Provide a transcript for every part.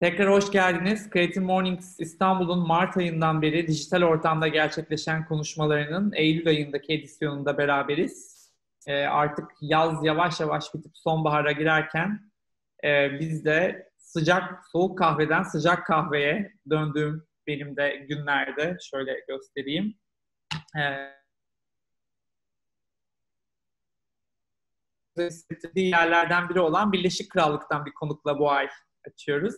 Tekrar hoş geldiniz. Creative Mornings İstanbul'un Mart ayından beri dijital ortamda gerçekleşen konuşmalarının Eylül ayındaki edisyonunda beraberiz. Ee, artık yaz yavaş yavaş bitip sonbahara girerken e, biz de sıcak, soğuk kahveden sıcak kahveye döndüğüm benim de günlerde şöyle göstereyim. Ee, yerlerden biri olan Birleşik Krallık'tan bir konukla bu ay açıyoruz.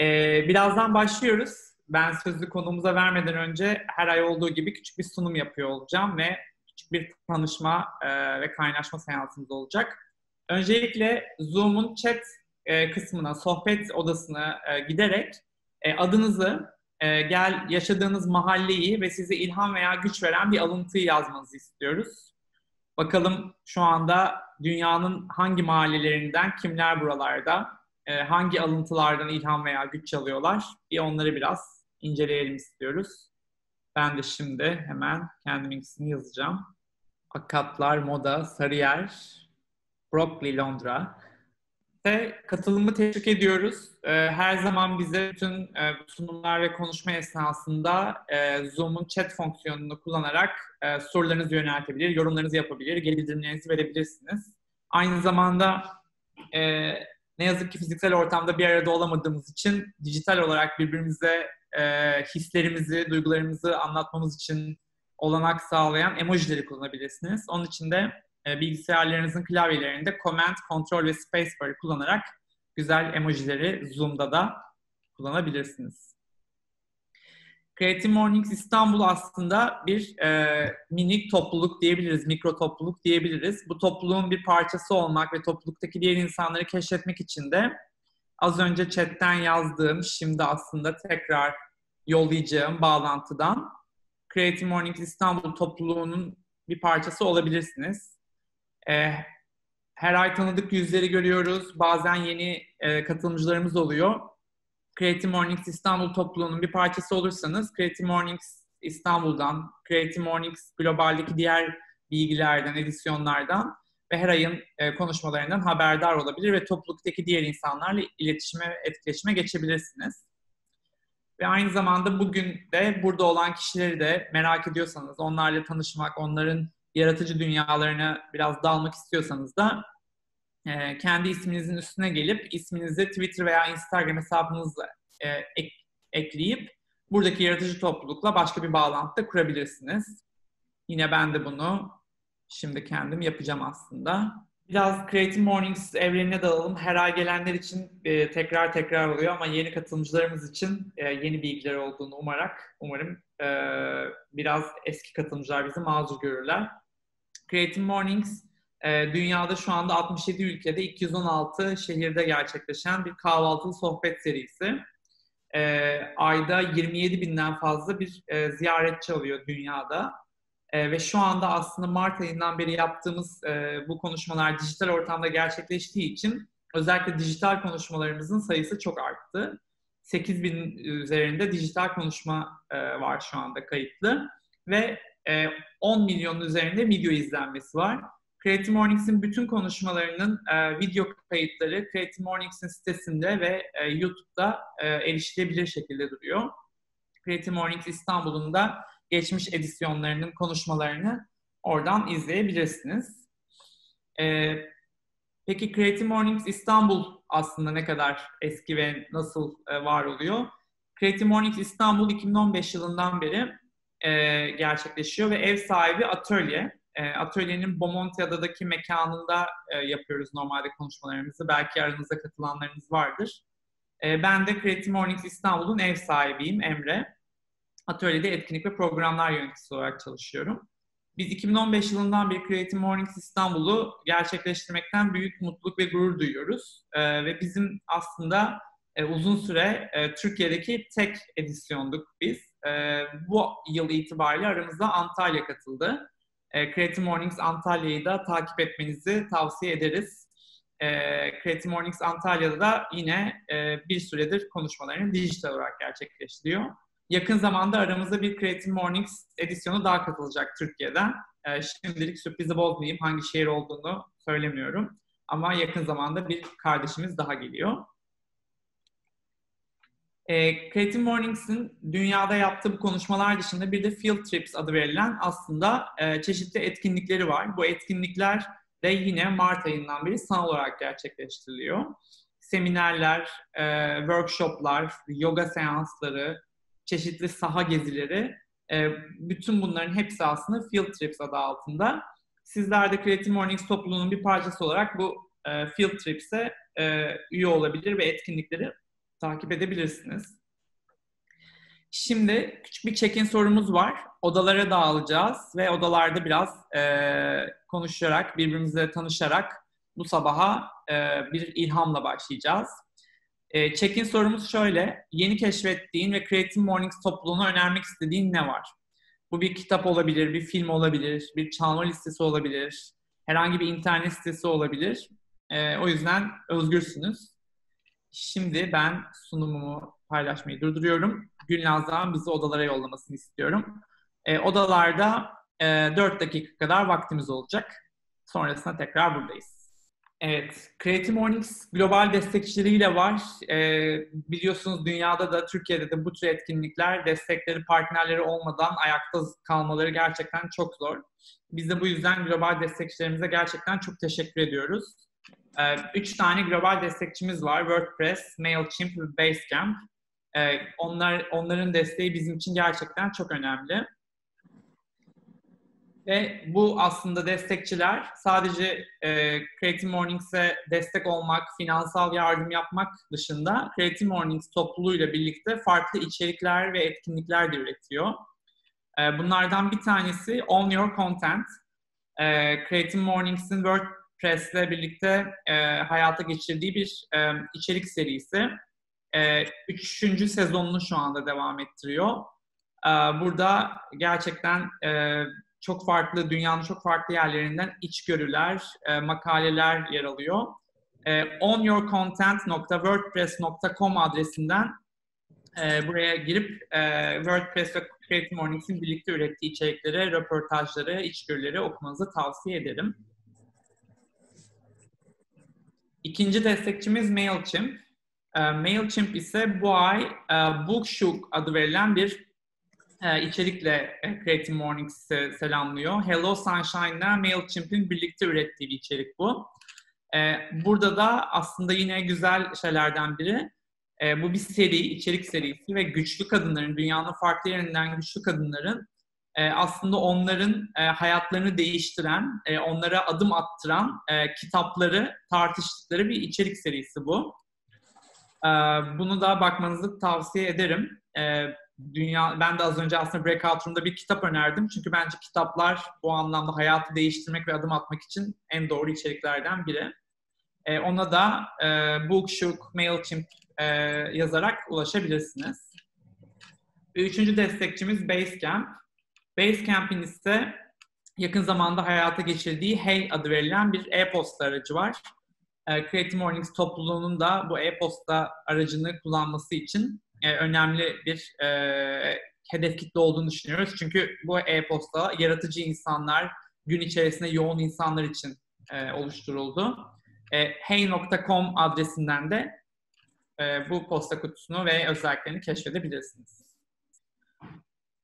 Ee, birazdan başlıyoruz. Ben sözlü konumuza vermeden önce her ay olduğu gibi küçük bir sunum yapıyor olacağım ve küçük bir tanışma e, ve kaynaşma seansımız olacak. Öncelikle Zoom'un chat e, kısmına, sohbet odasına e, giderek e, adınızı, e, gel yaşadığınız mahalleyi ve size ilham veya güç veren bir alıntıyı yazmanızı istiyoruz. Bakalım şu anda dünyanın hangi mahallelerinden kimler buralarda, hangi alıntılardan ilham veya güç alıyorlar? Bir onları biraz inceleyelim istiyoruz. Ben de şimdi hemen kendiminkisini yazacağım. Akatlar, Moda, Sarıyer, Brooklyn, Londra. Ve katılımı teşvik ediyoruz. E, her zaman bize bütün e, sunumlar ve konuşma esnasında Zoom'un chat fonksiyonunu kullanarak sorularınızı yöneltebilir, yorumlarınızı yapabilir, geri bildirimlerinizi verebilirsiniz. Aynı zamanda ne yazık ki fiziksel ortamda bir arada olamadığımız için dijital olarak birbirimize e, hislerimizi, duygularımızı anlatmamız için olanak sağlayan emojileri kullanabilirsiniz. Onun için de e, bilgisayarlarınızın klavyelerinde Command, Control ve Spacebar'ı kullanarak güzel emojileri Zoom'da da kullanabilirsiniz. Creative Mornings İstanbul aslında bir e, minik topluluk diyebiliriz, mikro topluluk diyebiliriz. Bu topluluğun bir parçası olmak ve topluluktaki diğer insanları keşfetmek için de az önce chatten yazdığım, şimdi aslında tekrar yollayacağım bağlantıdan Creative Mornings İstanbul topluluğunun bir parçası olabilirsiniz. E, her ay tanıdık yüzleri görüyoruz. Bazen yeni e, katılımcılarımız oluyor. Creative Mornings İstanbul topluluğunun bir parçası olursanız Creative Mornings İstanbul'dan, Creative Mornings globaldeki diğer bilgilerden, edisyonlardan ve her ayın e, konuşmalarından haberdar olabilir ve topluluktaki diğer insanlarla iletişime, etkileşime geçebilirsiniz. Ve aynı zamanda bugün de burada olan kişileri de merak ediyorsanız, onlarla tanışmak, onların yaratıcı dünyalarına biraz dalmak istiyorsanız da e, kendi isminizin üstüne gelip isminizi Twitter veya Instagram hesabınızla e, ek, ekleyip buradaki yaratıcı toplulukla başka bir bağlantı kurabilirsiniz. Yine ben de bunu şimdi kendim yapacağım aslında. Biraz Creative Mornings evrenine dalalım. Her ay gelenler için e, tekrar tekrar oluyor ama yeni katılımcılarımız için e, yeni bilgiler olduğunu umarak, umarım e, biraz eski katılımcılar bizi mazur görürler. Creative Mornings e, dünyada şu anda 67 ülkede 216 şehirde gerçekleşen bir kahvaltılı sohbet serisi. E, ayda 27 binden fazla bir e, ziyaretçi alıyor dünyada. E, ve şu anda aslında Mart ayından beri yaptığımız e, bu konuşmalar dijital ortamda gerçekleştiği için özellikle dijital konuşmalarımızın sayısı çok arttı. 8 bin üzerinde dijital konuşma e, var şu anda kayıtlı ve e, 10 milyonun üzerinde video izlenmesi var. Creative Mornings'in bütün konuşmalarının e, video kayıtları Creative Mornings'in sitesinde ve e, YouTube'da e, erişilebilir şekilde duruyor. Creative Mornings İstanbul'un da geçmiş edisyonlarının konuşmalarını oradan izleyebilirsiniz. E, peki Creative Mornings İstanbul aslında ne kadar eski ve nasıl e, var oluyor? Creative Mornings İstanbul 2015 yılından beri e, gerçekleşiyor ve ev sahibi Atölye. E, atölyenin Bomontiada'daki mekanında yapıyoruz normalde konuşmalarımızı. Belki aranızda katılanlarınız vardır. E, ben de Creative Mornings İstanbul'un ev sahibiyim Emre. Atölyede etkinlik ve programlar yöneticisi olarak çalışıyorum. Biz 2015 yılından bir Creative Mornings İstanbul'u gerçekleştirmekten büyük mutluluk ve gurur duyuyoruz. E, ve bizim aslında e, uzun süre e, Türkiye'deki tek edisyonduk biz. Bu yıl itibariyle aramızda Antalya katıldı. E, Creative Mornings Antalya'yı da takip etmenizi tavsiye ederiz. E, Creative Mornings Antalya'da da yine e, bir süredir konuşmalarını dijital olarak gerçekleştiriyor. Yakın zamanda aramızda bir Creative Mornings edisyonu daha katılacak Türkiye'den. Şimdilik sürprizi bozmayayım. Hangi şehir olduğunu söylemiyorum. Ama yakın zamanda bir kardeşimiz daha geliyor. E, Creative Mornings'in dünyada yaptığı bu konuşmalar dışında bir de Field Trips adı verilen aslında e, çeşitli etkinlikleri var. Bu etkinlikler de yine Mart ayından beri sanal olarak gerçekleştiriliyor. Seminerler, e, workshoplar, yoga seansları, çeşitli saha gezileri, e, bütün bunların hepsi aslında Field Trips adı altında. Sizler de Creative Mornings topluluğunun bir parçası olarak bu e, Field Trips'e e, üye olabilir ve etkinlikleri takip edebilirsiniz. Şimdi küçük bir check-in sorumuz var. Odalara dağılacağız ve odalarda biraz e, konuşarak, birbirimizle tanışarak bu sabaha e, bir ilhamla başlayacağız. E, check-in sorumuz şöyle. Yeni keşfettiğin ve Creative Mornings topluluğuna önermek istediğin ne var? Bu bir kitap olabilir, bir film olabilir, bir çalma listesi olabilir, herhangi bir internet sitesi olabilir. E, o yüzden özgürsünüz. Şimdi ben sunumumu paylaşmayı durduruyorum. Gülnaz'dan bizi odalara yollamasını istiyorum. E, odalarda e, 4 dakika kadar vaktimiz olacak. Sonrasında tekrar buradayız. Evet, Creative Mornings global destekçileriyle var. Ee, biliyorsunuz dünyada da Türkiye'de de bu tür etkinlikler destekleri, partnerleri olmadan ayakta kalmaları gerçekten çok zor. Biz de bu yüzden global destekçilerimize gerçekten çok teşekkür ediyoruz. Ee, üç tane global destekçimiz var. WordPress, MailChimp ve Basecamp. Ee, onlar, onların desteği bizim için gerçekten çok önemli. Ve bu aslında destekçiler sadece e, Creative Mornings'e destek olmak, finansal yardım yapmak dışında Creative Mornings topluluğuyla birlikte farklı içerikler ve etkinlikler de üretiyor. E, bunlardan bir tanesi Own Your Content. E, Creative Mornings'in WordPress'le birlikte e, hayata geçirdiği bir e, içerik serisi. E, üçüncü sezonunu şu anda devam ettiriyor. E, burada gerçekten e, çok farklı, dünyanın çok farklı yerlerinden içgörüler, e, makaleler yer alıyor. E, onyourcontent.wordpress.com adresinden e, buraya girip e, WordPress ve Creative Mornings'in birlikte ürettiği içerikleri, röportajları, içgörüleri okumanızı tavsiye ederim. İkinci destekçimiz MailChimp. E, MailChimp ise bu ay e, Bookshook adı verilen bir e, içerikle e, Creative Mornings'i selamlıyor. Hello Sunshine'la MailChimp'in birlikte ürettiği bir içerik bu. E, burada da aslında yine güzel şeylerden biri. E, bu bir seri, içerik serisi ve güçlü kadınların, dünyanın farklı yerinden güçlü kadınların e, aslında onların e, hayatlarını değiştiren, e, onlara adım attıran e, kitapları tartıştıkları bir içerik serisi bu. E, bunu da bakmanızı tavsiye ederim. E, dünya ben de az önce aslında Breakout Room'da bir kitap önerdim. Çünkü bence kitaplar bu anlamda hayatı değiştirmek ve adım atmak için en doğru içeriklerden biri. Ona da e, Bookshook, MailChimp e, yazarak ulaşabilirsiniz. Üçüncü destekçimiz Basecamp. Basecamp'in ise yakın zamanda hayata geçirdiği Hey adı verilen bir e-posta aracı var. E, Creative Mornings topluluğunun da bu e-posta aracını kullanması için e, önemli bir e, hedef kitle olduğunu düşünüyoruz. Çünkü bu e-posta yaratıcı insanlar, gün içerisinde yoğun insanlar için e, oluşturuldu. Hey.com adresinden de bu posta kutusunu ve özelliklerini keşfedebilirsiniz.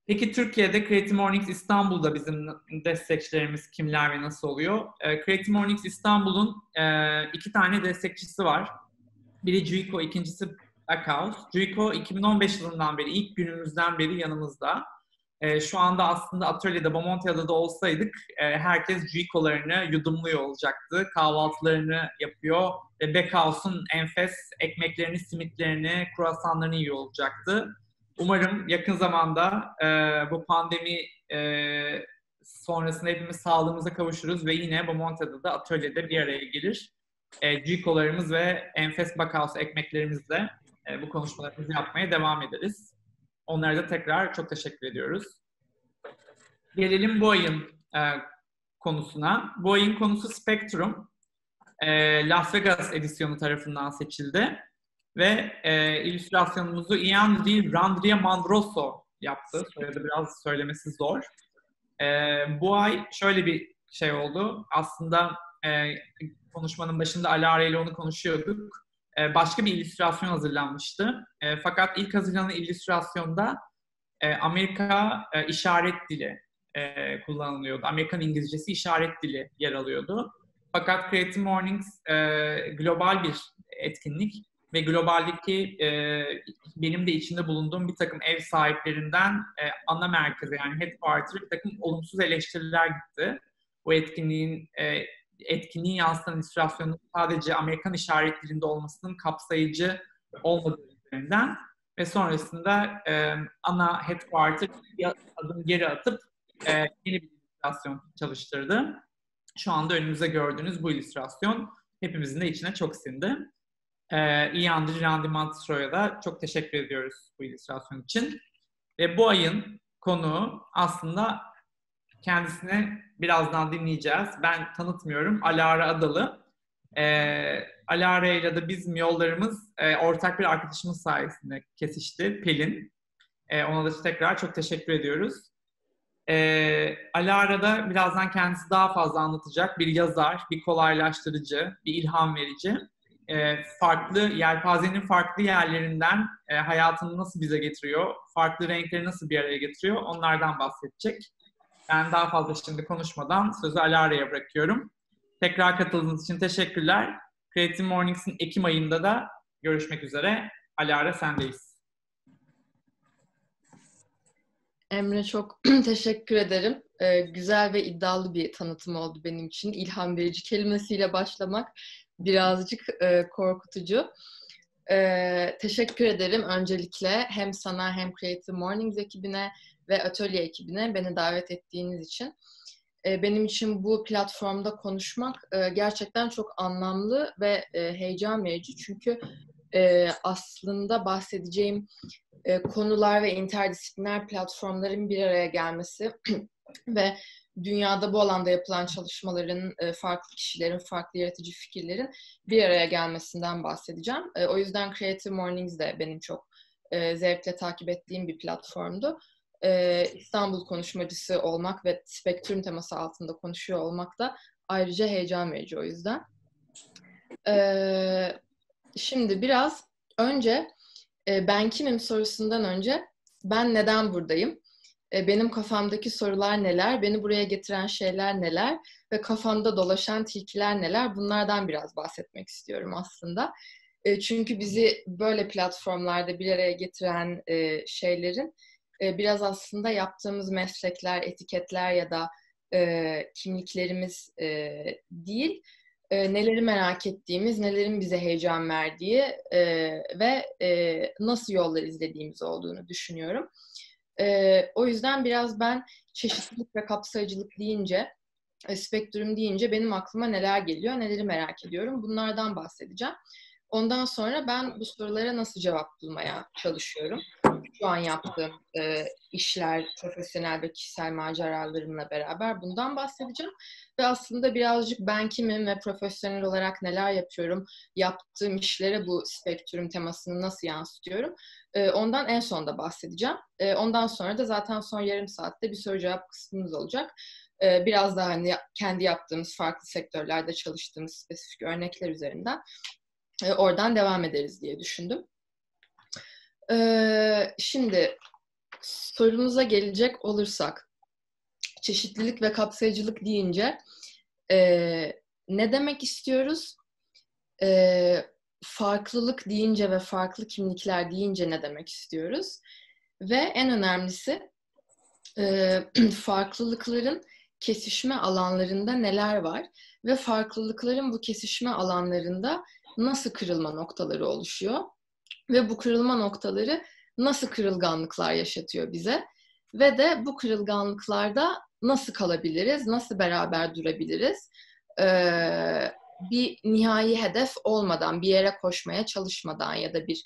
Peki Türkiye'de Creative Mornings İstanbul'da bizim destekçilerimiz kimler ve nasıl oluyor? E, Creative Mornings İstanbul'un e, iki tane destekçisi var. Biri Juiko, ikincisi Backhouse. Juiko 2015 yılından beri, ilk günümüzden beri yanımızda. E, şu anda aslında atölyede, Bomontia'da da olsaydık e, herkes Juiko'larını yudumluyor olacaktı. Kahvaltılarını yapıyor ve Backhouse'un enfes ekmeklerini, simitlerini, kruasanlarını yiyor olacaktı. Umarım yakın zamanda e, bu pandemi e, sonrasında hepimiz sağlığımıza kavuşuruz ve yine Bomontia'da da atölyede bir araya gelir. E, Juiko'larımız ve enfes Backhouse ekmeklerimizle e, bu konuşmalarımızı yapmaya devam ederiz. Onlara da tekrar çok teşekkür ediyoruz. Gelelim bu ayın e, konusuna. Bu ayın konusu Spectrum. E, Las Vegas edisyonu tarafından seçildi. Ve e, illüstrasyonumuzu Ian Di Randria Mandroso yaptı. Soyadı biraz söylemesi zor. E, bu ay şöyle bir şey oldu. Aslında e, konuşmanın başında Alara ile onu konuşuyorduk e, başka bir illüstrasyon hazırlanmıştı. E, fakat ilk hazırlanan illüstrasyonda e, Amerika e, işaret dili e, kullanılıyordu. Amerikan İngilizcesi işaret dili yer alıyordu. Fakat Creative Mornings e, global bir etkinlik ve globaldeki e, benim de içinde bulunduğum bir takım ev sahiplerinden e, ana merkeze yani headquarter'a bir takım olumsuz eleştiriler gitti. Bu etkinliğin e, etkinliği yansıtan illüstrasyonun sadece Amerikan işaret dilinde olmasının kapsayıcı olmadığı üzerinden ve sonrasında e, ana headquarter bir adım geri atıp e, yeni bir illüstrasyon çalıştırdı. Şu anda önümüzde gördüğünüz bu illüstrasyon hepimizin de içine çok sindi. Ee, İyandri Randy Mantisro'ya da çok teşekkür ediyoruz bu illüstrasyon için. Ve bu ayın konuğu aslında kendisini birazdan dinleyeceğiz. Ben tanıtmıyorum. Alara Adalı. Ee, Alara ile de bizim yollarımız e, ortak bir arkadaşımız sayesinde kesişti. Pelin. E, ona da tekrar çok teşekkür ediyoruz. E, Alara da birazdan kendisi daha fazla anlatacak. Bir yazar, bir kolaylaştırıcı, bir ilham verici e, farklı yelpazenin farklı yerlerinden e, hayatını nasıl bize getiriyor, farklı renkleri nasıl bir araya getiriyor onlardan bahsedecek. Ben daha fazla şimdi konuşmadan sözü Alara'ya bırakıyorum. Tekrar katıldığınız için teşekkürler. Creative Mornings'in Ekim ayında da görüşmek üzere. Alara sendeyiz. Emre çok teşekkür ederim. Ee, güzel ve iddialı bir tanıtım oldu benim için. İlham verici kelimesiyle başlamak birazcık e, korkutucu. E, teşekkür ederim öncelikle hem sana hem Creative Mornings ekibine ve atölye ekibine beni davet ettiğiniz için. E, benim için bu platformda konuşmak e, gerçekten çok anlamlı ve e, heyecan verici. Çünkü e, aslında bahsedeceğim e, konular ve interdisipliner platformların bir araya gelmesi ve dünyada bu alanda yapılan çalışmaların, e, farklı kişilerin, farklı yaratıcı fikirlerin bir araya gelmesinden bahsedeceğim. E, o yüzden Creative Mornings de benim çok e, zevkle takip ettiğim bir platformdu. İstanbul konuşmacısı olmak ve spektrum teması altında konuşuyor olmak da ayrıca heyecan verici o yüzden. Şimdi biraz önce ben kimim sorusundan önce ben neden buradayım? E, benim kafamdaki sorular neler, beni buraya getiren şeyler neler ve kafamda dolaşan tilkiler neler bunlardan biraz bahsetmek istiyorum aslında. E, çünkü bizi böyle platformlarda bir araya getiren e, şeylerin biraz aslında yaptığımız meslekler, etiketler ya da kimliklerimiz değil, neleri merak ettiğimiz, nelerin bize heyecan verdiği ve nasıl yollar izlediğimiz olduğunu düşünüyorum. E, o yüzden biraz ben çeşitlilik ve kapsayıcılık deyince, e, spektrum deyince benim aklıma neler geliyor, neleri merak ediyorum. Bunlardan bahsedeceğim. Ondan sonra ben bu sorulara nasıl cevap bulmaya çalışıyorum. Şu an yaptığım e, işler, profesyonel ve kişisel maceralarımla beraber bundan bahsedeceğim. Ve aslında birazcık ben kimim ve profesyonel olarak neler yapıyorum, yaptığım işlere bu spektrum temasını nasıl yansıtıyorum. E, ondan en sonda bahsedeceğim. E, ondan sonra da zaten son yarım saatte bir soru cevap kısmımız olacak. E, biraz daha hani kendi yaptığımız farklı sektörlerde çalıştığımız spesifik örnekler üzerinden e, oradan devam ederiz diye düşündüm. E, şimdi sorumuza gelecek olursak, çeşitlilik ve kapsayıcılık deyince e, ne demek istiyoruz? E, farklılık deyince ve farklı kimlikler deyince ne demek istiyoruz? Ve en önemlisi e, farklılıkların kesişme alanlarında neler var ve farklılıkların bu kesişme alanlarında nasıl kırılma noktaları oluşuyor ve bu kırılma noktaları nasıl kırılganlıklar yaşatıyor bize ve de bu kırılganlıklarda nasıl kalabiliriz, nasıl beraber durabiliriz, ee, bir nihai hedef olmadan, bir yere koşmaya çalışmadan ya da bir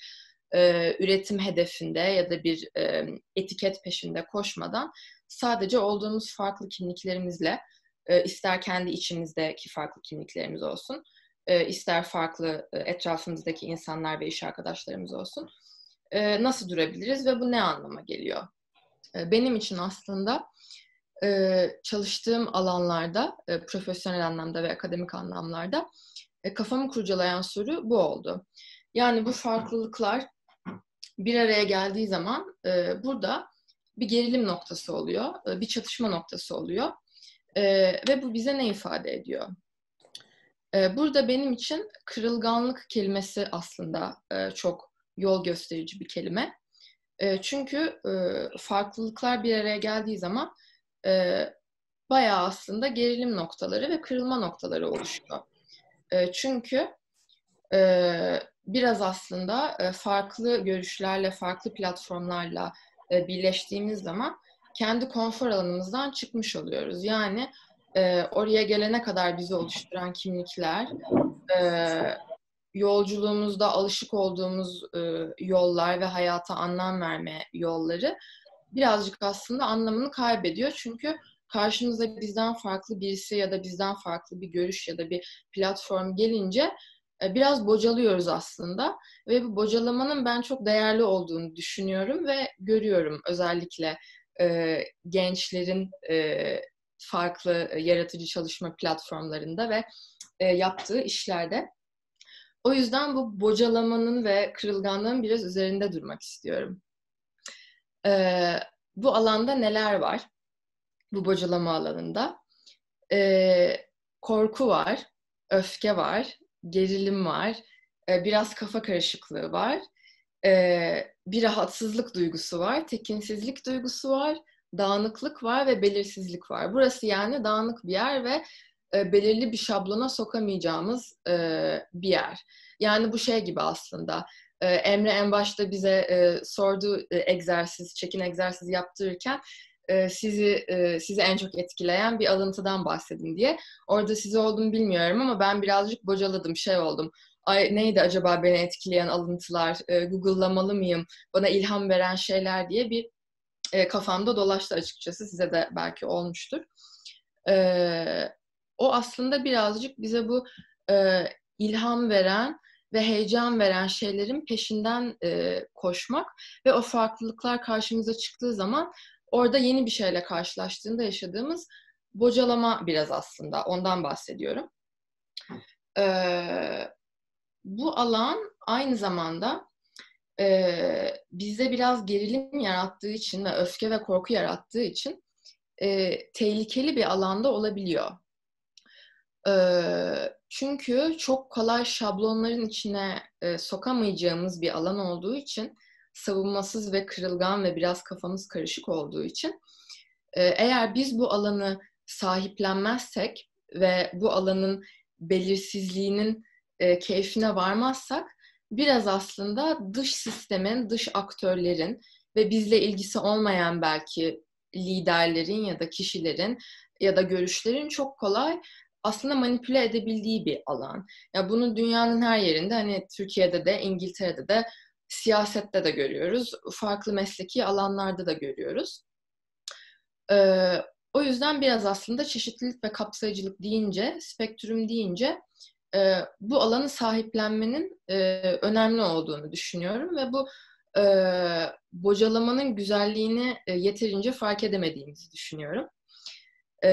e, üretim hedefinde ya da bir e, etiket peşinde koşmadan sadece olduğumuz farklı kimliklerimizle e, ister kendi içimizdeki farklı kimliklerimiz olsun, e, ister farklı e, etrafımızdaki insanlar ve iş arkadaşlarımız olsun e, nasıl durabiliriz ve bu ne anlama geliyor? E, benim için aslında çalıştığım alanlarda, profesyonel anlamda ve akademik anlamlarda kafamı kurcalayan soru bu oldu. Yani bu farklılıklar bir araya geldiği zaman burada bir gerilim noktası oluyor, bir çatışma noktası oluyor. Ve bu bize ne ifade ediyor? E, burada benim için kırılganlık kelimesi aslında e, çok yol gösterici bir kelime. E, çünkü e, farklılıklar bir araya geldiği zaman bayağı aslında gerilim noktaları ve kırılma noktaları oluşuyor. Çünkü biraz aslında farklı görüşlerle, farklı platformlarla birleştiğimiz zaman kendi konfor alanımızdan çıkmış oluyoruz. Yani e, oraya gelene kadar bizi oluşturan kimlikler, e, yolculuğumuzda alışık olduğumuz e, yollar ve hayata anlam verme yolları birazcık aslında anlamını kaybediyor. Çünkü karşımıza bizden farklı birisi ya da bizden farklı bir görüş ya da bir platform gelince e, biraz bocalıyoruz aslında ve bu bocalamanın ben çok değerli olduğunu düşünüyorum ve görüyorum özellikle e, gençlerin e, farklı yaratıcı çalışma platformlarında ve e, yaptığı işlerde. O yüzden bu bocalamanın ve kırılganlığın biraz üzerinde durmak istiyorum. E, bu alanda neler var? Bu bocalama alanında. E, korku var, öfke var, gerilim var, e, biraz kafa karışıklığı var, e, bir rahatsızlık duygusu var, tekinsizlik duygusu var, dağınıklık var ve belirsizlik var. Burası yani dağınık bir yer ve e, belirli bir şablona sokamayacağımız bir yer. Yani bu şey gibi aslında. Emre en başta bize e, sorduğu egzersiz, çekin egzersiz yaptırırken sizi sizi en çok etkileyen bir alıntıdan bahsedin diye. Orada sizi olduğunu bilmiyorum ama ben birazcık bocaladım, şey oldum. Ay neydi acaba beni etkileyen alıntılar? E, Google'lamalı mıyım? Bana ilham veren şeyler diye bir e, kafamda dolaştı açıkçası. Size de belki olmuştur. E, o aslında birazcık bize bu e, ilham veren ve heyecan veren şeylerin peşinden e, koşmak ve o farklılıklar karşımıza çıktığı zaman orada yeni bir şeyle karşılaştığında yaşadığımız bocalama biraz aslında. Ondan bahsediyorum. Ee, bu alan aynı zamanda e, bizde biraz gerilim yarattığı için ve öfke ve korku yarattığı için e, tehlikeli bir alanda olabiliyor. E, çünkü çok kolay şablonların içine e, sokamayacağımız bir alan olduğu için savunmasız ve kırılgan ve biraz kafamız karışık olduğu için e, eğer biz bu alanı sahiplenmezsek ve bu alanın belirsizliğinin e, keyfine varmazsak biraz aslında dış sistemin, dış aktörlerin ve bizle ilgisi olmayan belki liderlerin ya da kişilerin ya da görüşlerin çok kolay aslında manipüle edebildiği bir alan. Ya bunu dünyanın her yerinde hani Türkiye'de de İngiltere'de de siyasette de görüyoruz. Farklı mesleki alanlarda da görüyoruz. Ee, o yüzden biraz aslında çeşitlilik ve kapsayıcılık deyince, spektrum deyince e, bu alanı sahiplenmenin e, önemli olduğunu düşünüyorum ve bu e, bocalamanın güzelliğini e, yeterince fark edemediğimizi düşünüyorum. E,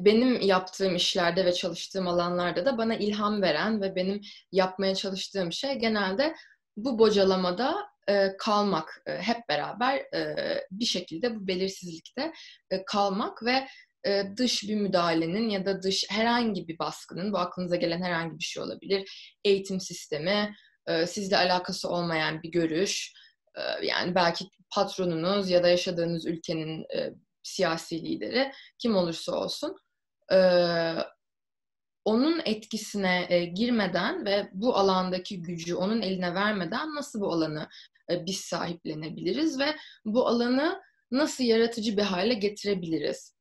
benim yaptığım işlerde ve çalıştığım alanlarda da bana ilham veren ve benim yapmaya çalıştığım şey genelde bu bocalamada e, kalmak, e, hep beraber e, bir şekilde bu belirsizlikte e, kalmak ve e, dış bir müdahalenin ya da dış herhangi bir baskının, bu aklınıza gelen herhangi bir şey olabilir, eğitim sistemi, e, sizle alakası olmayan bir görüş, e, yani belki patronunuz ya da yaşadığınız ülkenin siyasi lideri kim olursa olsun onun etkisine girmeden ve bu alandaki gücü onun eline vermeden nasıl bu alanı biz sahiplenebiliriz ve bu alanı nasıl yaratıcı bir hale getirebiliriz?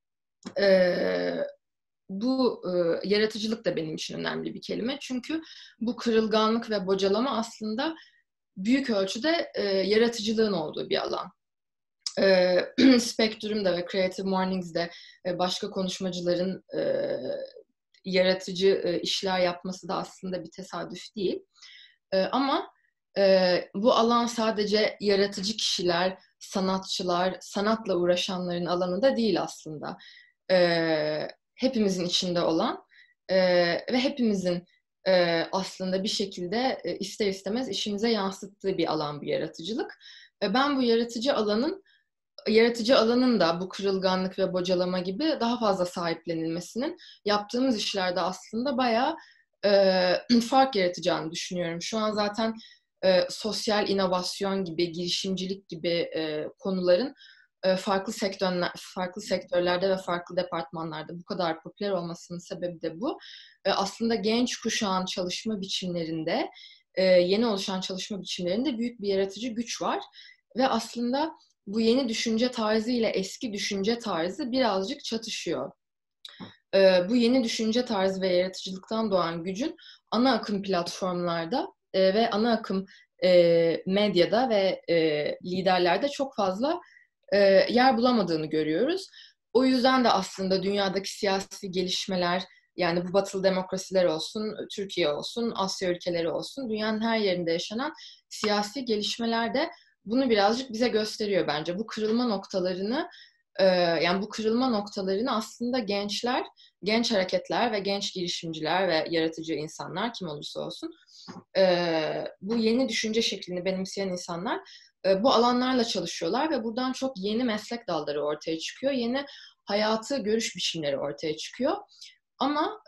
E, bu e, yaratıcılık da benim için önemli bir kelime. Çünkü bu kırılganlık ve bocalama aslında büyük ölçüde e, yaratıcılığın olduğu bir alan. E, Spectrum'da ve Creative Mornings'de e, başka konuşmacıların e, yaratıcı e, işler yapması da aslında bir tesadüf değil. E, ama e, bu alan sadece yaratıcı kişiler, sanatçılar, sanatla uğraşanların alanı da değil aslında e, hepimizin içinde olan e, ve hepimizin e, aslında bir şekilde e, ister istemez işimize yansıttığı bir alan bir yaratıcılık. E, ben bu yaratıcı alanın yaratıcı alanın da bu kırılganlık ve bocalama gibi daha fazla sahiplenilmesinin yaptığımız işlerde aslında bayağı e, fark yaratacağını düşünüyorum. Şu an zaten e, sosyal inovasyon gibi, girişimcilik gibi e, konuların farklı sektörler, farklı sektörlerde ve farklı departmanlarda bu kadar popüler olmasının sebebi de bu. E, aslında genç kuşağın çalışma biçimlerinde, e, yeni oluşan çalışma biçimlerinde büyük bir yaratıcı güç var. Ve aslında bu yeni düşünce tarzı ile eski düşünce tarzı birazcık çatışıyor. Bu yeni düşünce tarzı ve yaratıcılıktan doğan gücün ana akım platformlarda ve ana akım medyada ve liderlerde çok fazla yer bulamadığını görüyoruz. O yüzden de aslında dünyadaki siyasi gelişmeler, yani bu batılı demokrasiler olsun, Türkiye olsun, Asya ülkeleri olsun, dünyanın her yerinde yaşanan siyasi gelişmeler de bunu birazcık bize gösteriyor bence. Bu kırılma noktalarını yani bu kırılma noktalarını aslında gençler, genç hareketler ve genç girişimciler ve yaratıcı insanlar kim olursa olsun bu yeni düşünce şeklini benimseyen insanlar bu alanlarla çalışıyorlar ve buradan çok yeni meslek dalları ortaya çıkıyor. Yeni hayatı görüş biçimleri ortaya çıkıyor. Ama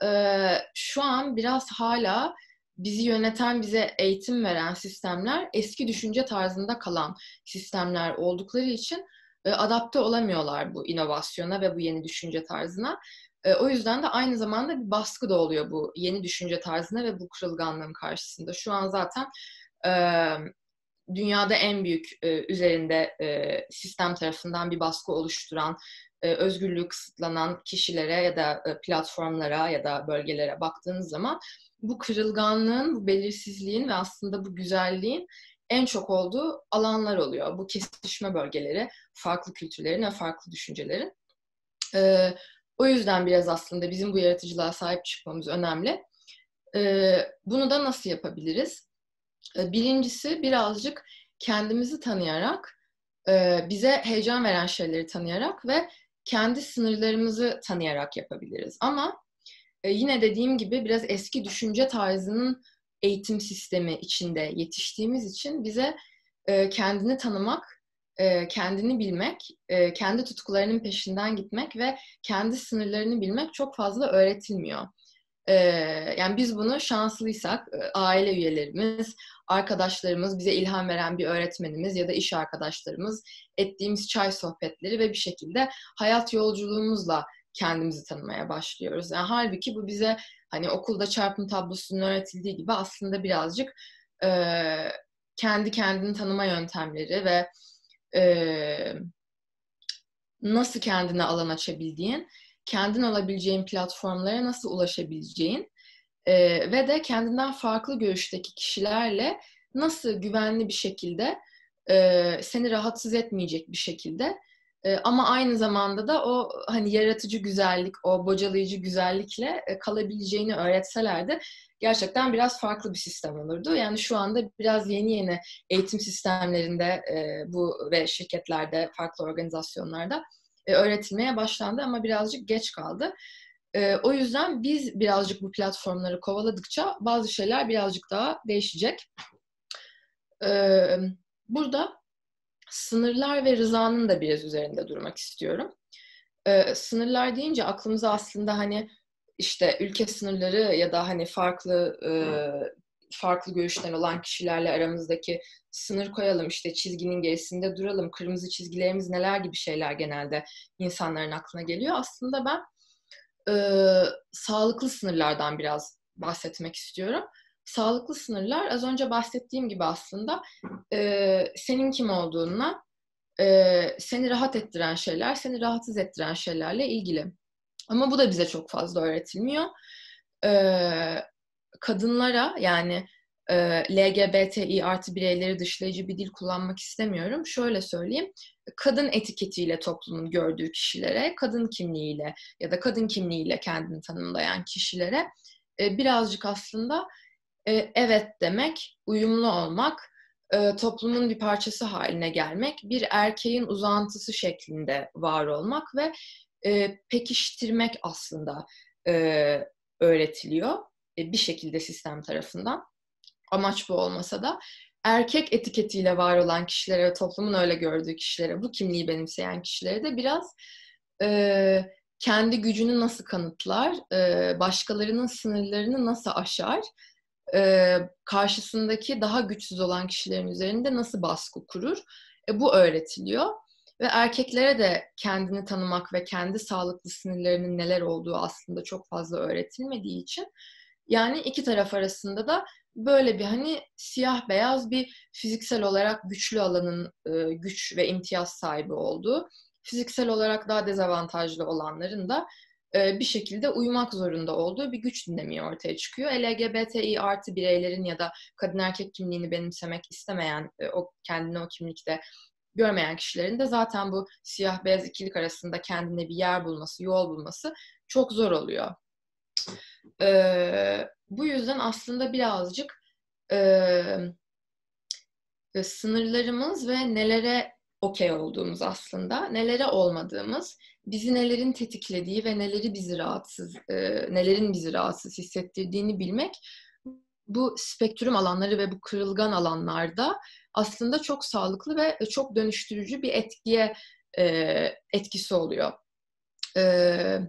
şu an biraz hala bizi yöneten, bize eğitim veren sistemler eski düşünce tarzında kalan sistemler oldukları için e, adapte olamıyorlar bu inovasyona ve bu yeni düşünce tarzına. E, o yüzden de aynı zamanda bir baskı da oluyor bu yeni düşünce tarzına ve bu kırılganlığın karşısında. Şu an zaten e, dünyada en büyük üzerinde sistem tarafından bir baskı oluşturan, özgürlüğü kısıtlanan kişilere ya da platformlara ya da bölgelere baktığınız zaman bu kırılganlığın, bu belirsizliğin ve aslında bu güzelliğin en çok olduğu alanlar oluyor. Bu kesişme bölgeleri, farklı kültürlerin ve farklı düşüncelerin. Ee, o yüzden biraz aslında bizim bu yaratıcılığa sahip çıkmamız önemli. Ee, bunu da nasıl yapabiliriz? Ee, birincisi birazcık kendimizi tanıyarak, e, bize heyecan veren şeyleri tanıyarak ve kendi sınırlarımızı tanıyarak yapabiliriz. Ama e, yine dediğim gibi biraz eski düşünce tarzının eğitim sistemi içinde yetiştiğimiz için bize e, kendini tanımak, e, kendini bilmek, e, kendi tutkularının peşinden gitmek ve kendi sınırlarını bilmek çok fazla öğretilmiyor. Yani biz bunu şanslıysak e, aile üyelerimiz, arkadaşlarımız, bize ilham veren bir öğretmenimiz ya da iş arkadaşlarımız, ettiğimiz çay sohbetleri ve bir şekilde hayat yolculuğumuzla kendimizi tanımaya başlıyoruz. Yani halbuki bu bize hani okulda çarpım tablosunun öğretildiği gibi aslında birazcık e, kendi kendini tanıma yöntemleri ve e, nasıl kendine alan açabildiğin, kendin olabileceğin platformlara nasıl ulaşabileceğin e, ve de kendinden farklı görüşteki kişilerle nasıl güvenli bir şekilde e, seni rahatsız etmeyecek bir şekilde e, ama aynı zamanda da o hani yaratıcı güzellik, o bocalayıcı güzellikle e, kalabileceğini öğretselerdi gerçekten biraz farklı bir sistem olurdu. Yani şu anda biraz yeni yeni eğitim sistemlerinde e, bu ve şirketlerde, farklı organizasyonlarda öğretilmeye başlandı ama birazcık geç kaldı. E, o yüzden biz birazcık bu platformları kovaladıkça bazı şeyler birazcık daha değişecek. E, burada sınırlar ve rızanın da biraz üzerinde durmak istiyorum. Sınırlar deyince aklımıza aslında hani işte ülke sınırları ya da hani farklı e, farklı görüşler olan kişilerle aramızdaki sınır koyalım işte çizginin gerisinde duralım kırmızı çizgilerimiz neler gibi şeyler genelde insanların aklına geliyor. Aslında ben e, sağlıklı sınırlardan biraz bahsetmek istiyorum sağlıklı sınırlar az önce bahsettiğim gibi aslında e, senin kim olduğunla e, seni rahat ettiren şeyler, seni rahatsız ettiren şeylerle ilgili. Ama bu da bize çok fazla öğretilmiyor. E, kadınlara yani e, LGBTİ artı bireyleri dışlayıcı bir dil kullanmak istemiyorum. Şöyle söyleyeyim. Kadın etiketiyle toplumun gördüğü kişilere, kadın kimliğiyle ya da kadın kimliğiyle kendini tanımlayan kişilere e, birazcık aslında e, evet demek, uyumlu olmak, e, toplumun bir parçası haline gelmek, bir erkeğin uzantısı şeklinde var olmak ve pekiştirmek aslında öğretiliyor. bir şekilde sistem tarafından. Amaç bu olmasa da erkek etiketiyle var olan kişilere ve toplumun öyle gördüğü kişilere, bu kimliği benimseyen kişilere de biraz e, kendi gücünü nasıl kanıtlar, e, başkalarının sınırlarını nasıl aşar, e, karşısındaki daha güçsüz olan kişilerin üzerinde nasıl baskı kurur, e, bu öğretiliyor. Ve erkeklere de kendini tanımak ve kendi sağlıklı sınırlarının neler olduğu aslında çok fazla öğretilmediği için yani iki taraf arasında da böyle bir hani siyah beyaz bir fiziksel olarak güçlü alanın e, güç ve imtiyaz sahibi olduğu, fiziksel olarak daha dezavantajlı olanların da e, bir şekilde uyumak zorunda olduğu bir güç dinamiği ortaya çıkıyor. LGBTİ artı bireylerin ya da kadın erkek kimliğini benimsemek istemeyen, e, o kendini o kimlikte görmeyen kişilerin de zaten bu siyah beyaz ikilik arasında kendine bir yer bulması, yol bulması çok zor oluyor. Ee, bu yüzden aslında birazcık e, sınırlarımız ve nelere okey olduğumuz aslında, nelere olmadığımız, bizi nelerin tetiklediği ve neleri bizi rahatsız, e, nelerin bizi rahatsız hissettirdiğini bilmek bu spektrum alanları ve bu kırılgan alanlarda aslında çok sağlıklı ve çok dönüştürücü bir etkiye e, etkisi oluyor. E,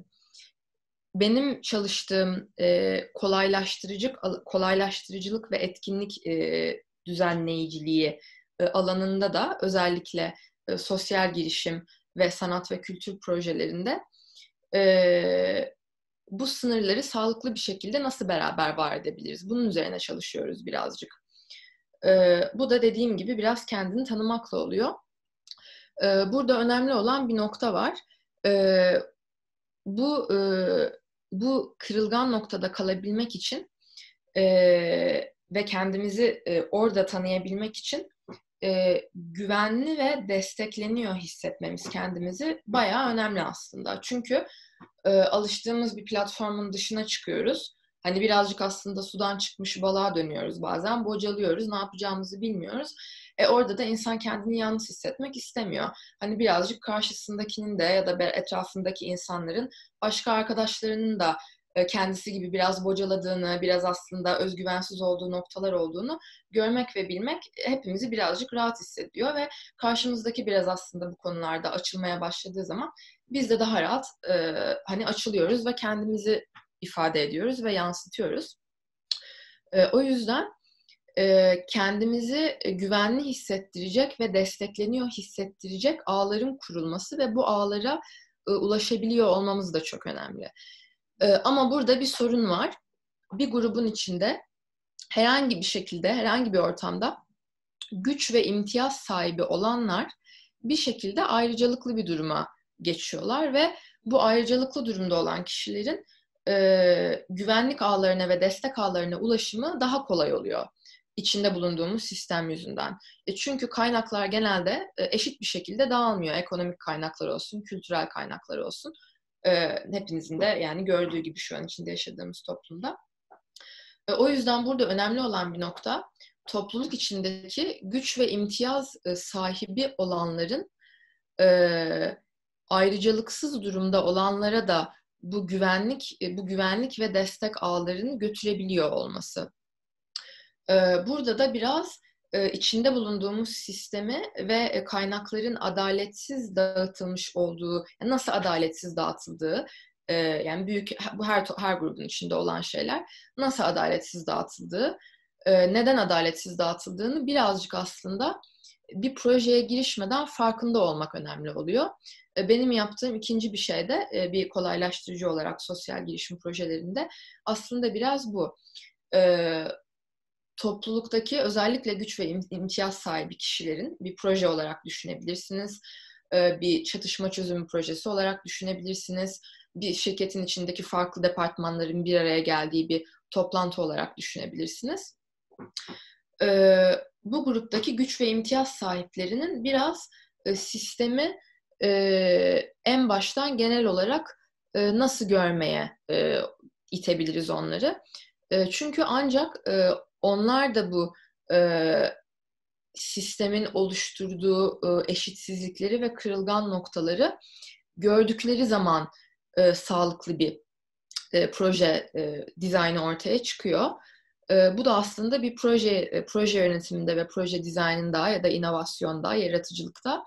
benim çalıştığım e, kolaylaştırıcı kolaylaştırıcılık ve etkinlik e, düzenleyiciliği e, alanında da özellikle e, sosyal girişim ve sanat ve kültür projelerinde e, bu sınırları sağlıklı bir şekilde nasıl beraber var edebiliriz? Bunun üzerine çalışıyoruz birazcık. E, bu da dediğim gibi biraz kendini tanımakla oluyor. E, burada önemli olan bir nokta var. E, bu e, bu kırılgan noktada kalabilmek için e, ve kendimizi e, orada tanıyabilmek için e, güvenli ve destekleniyor hissetmemiz kendimizi bayağı önemli aslında. Çünkü e, alıştığımız bir platformun dışına çıkıyoruz. Hani birazcık aslında sudan çıkmış balığa dönüyoruz bazen. Bocalıyoruz, ne yapacağımızı bilmiyoruz. E orada da insan kendini yalnız hissetmek istemiyor. Hani birazcık karşısındakinin de ya da etrafındaki insanların başka arkadaşlarının da e, kendisi gibi biraz bocaladığını, biraz aslında özgüvensiz olduğu noktalar olduğunu görmek ve bilmek hepimizi birazcık rahat hissediyor ve karşımızdaki biraz aslında bu konularda açılmaya başladığı zaman biz de daha rahat e, hani açılıyoruz ve kendimizi ifade ediyoruz ve yansıtıyoruz. E, o yüzden kendimizi güvenli hissettirecek ve destekleniyor hissettirecek ağların kurulması ve bu ağlara ulaşabiliyor olmamız da çok önemli. Ama burada bir sorun var. Bir grubun içinde herhangi bir şekilde, herhangi bir ortamda güç ve imtiyaz sahibi olanlar bir şekilde ayrıcalıklı bir duruma geçiyorlar ve bu ayrıcalıklı durumda olan kişilerin e, güvenlik ağlarına ve destek ağlarına ulaşımı daha kolay oluyor içinde bulunduğumuz sistem yüzünden. E çünkü kaynaklar genelde e, eşit bir şekilde dağılmıyor. Ekonomik kaynaklar olsun, kültürel kaynaklar olsun. E, hepinizin de yani gördüğü gibi şu an içinde yaşadığımız toplumda. E, o yüzden burada önemli olan bir nokta topluluk içindeki güç ve imtiyaz e, sahibi olanların e, ayrıcalıksız durumda olanlara da bu güvenlik e, bu güvenlik ve destek ağlarını götürebiliyor olması. Burada da biraz içinde bulunduğumuz sistemi ve kaynakların adaletsiz dağıtılmış olduğu, nasıl adaletsiz dağıtıldığı, yani büyük bu her her grubun içinde olan şeyler nasıl adaletsiz dağıtıldığı, neden adaletsiz dağıtıldığını birazcık aslında bir projeye girişmeden farkında olmak önemli oluyor. Benim yaptığım ikinci bir şey de bir kolaylaştırıcı olarak sosyal girişim projelerinde aslında biraz bu. Topluluktaki özellikle güç ve imtiyaz sahibi kişilerin bir proje olarak düşünebilirsiniz. Bir çatışma çözümü projesi olarak düşünebilirsiniz. Bir şirketin içindeki farklı departmanların bir araya geldiği bir toplantı olarak düşünebilirsiniz. Bu gruptaki güç ve imtiyaz sahiplerinin biraz sistemi en baştan genel olarak nasıl görmeye itebiliriz onları. Çünkü ancak onlar da bu e, sistemin oluşturduğu e, eşitsizlikleri ve kırılgan noktaları gördükleri zaman e, sağlıklı bir e, proje e, dizaynı ortaya çıkıyor. E, bu da aslında bir proje e, proje yönetiminde ve proje dizaynında ya da inovasyonda, yaratıcılıkta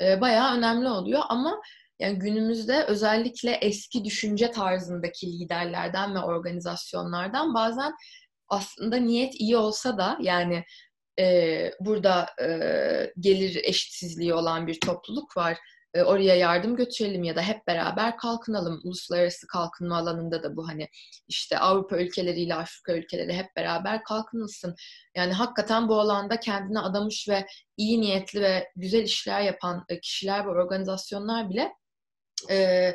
e, bayağı önemli oluyor ama yani günümüzde özellikle eski düşünce tarzındaki liderlerden ve organizasyonlardan bazen aslında niyet iyi olsa da yani e, burada e, gelir eşitsizliği olan bir topluluk var. E, oraya yardım götürelim ya da hep beraber kalkınalım. Uluslararası kalkınma alanında da bu hani işte Avrupa ülkeleriyle Afrika ülkeleri hep beraber kalkınılsın. Yani hakikaten bu alanda kendine adamış ve iyi niyetli ve güzel işler yapan e, kişiler ve organizasyonlar bile e,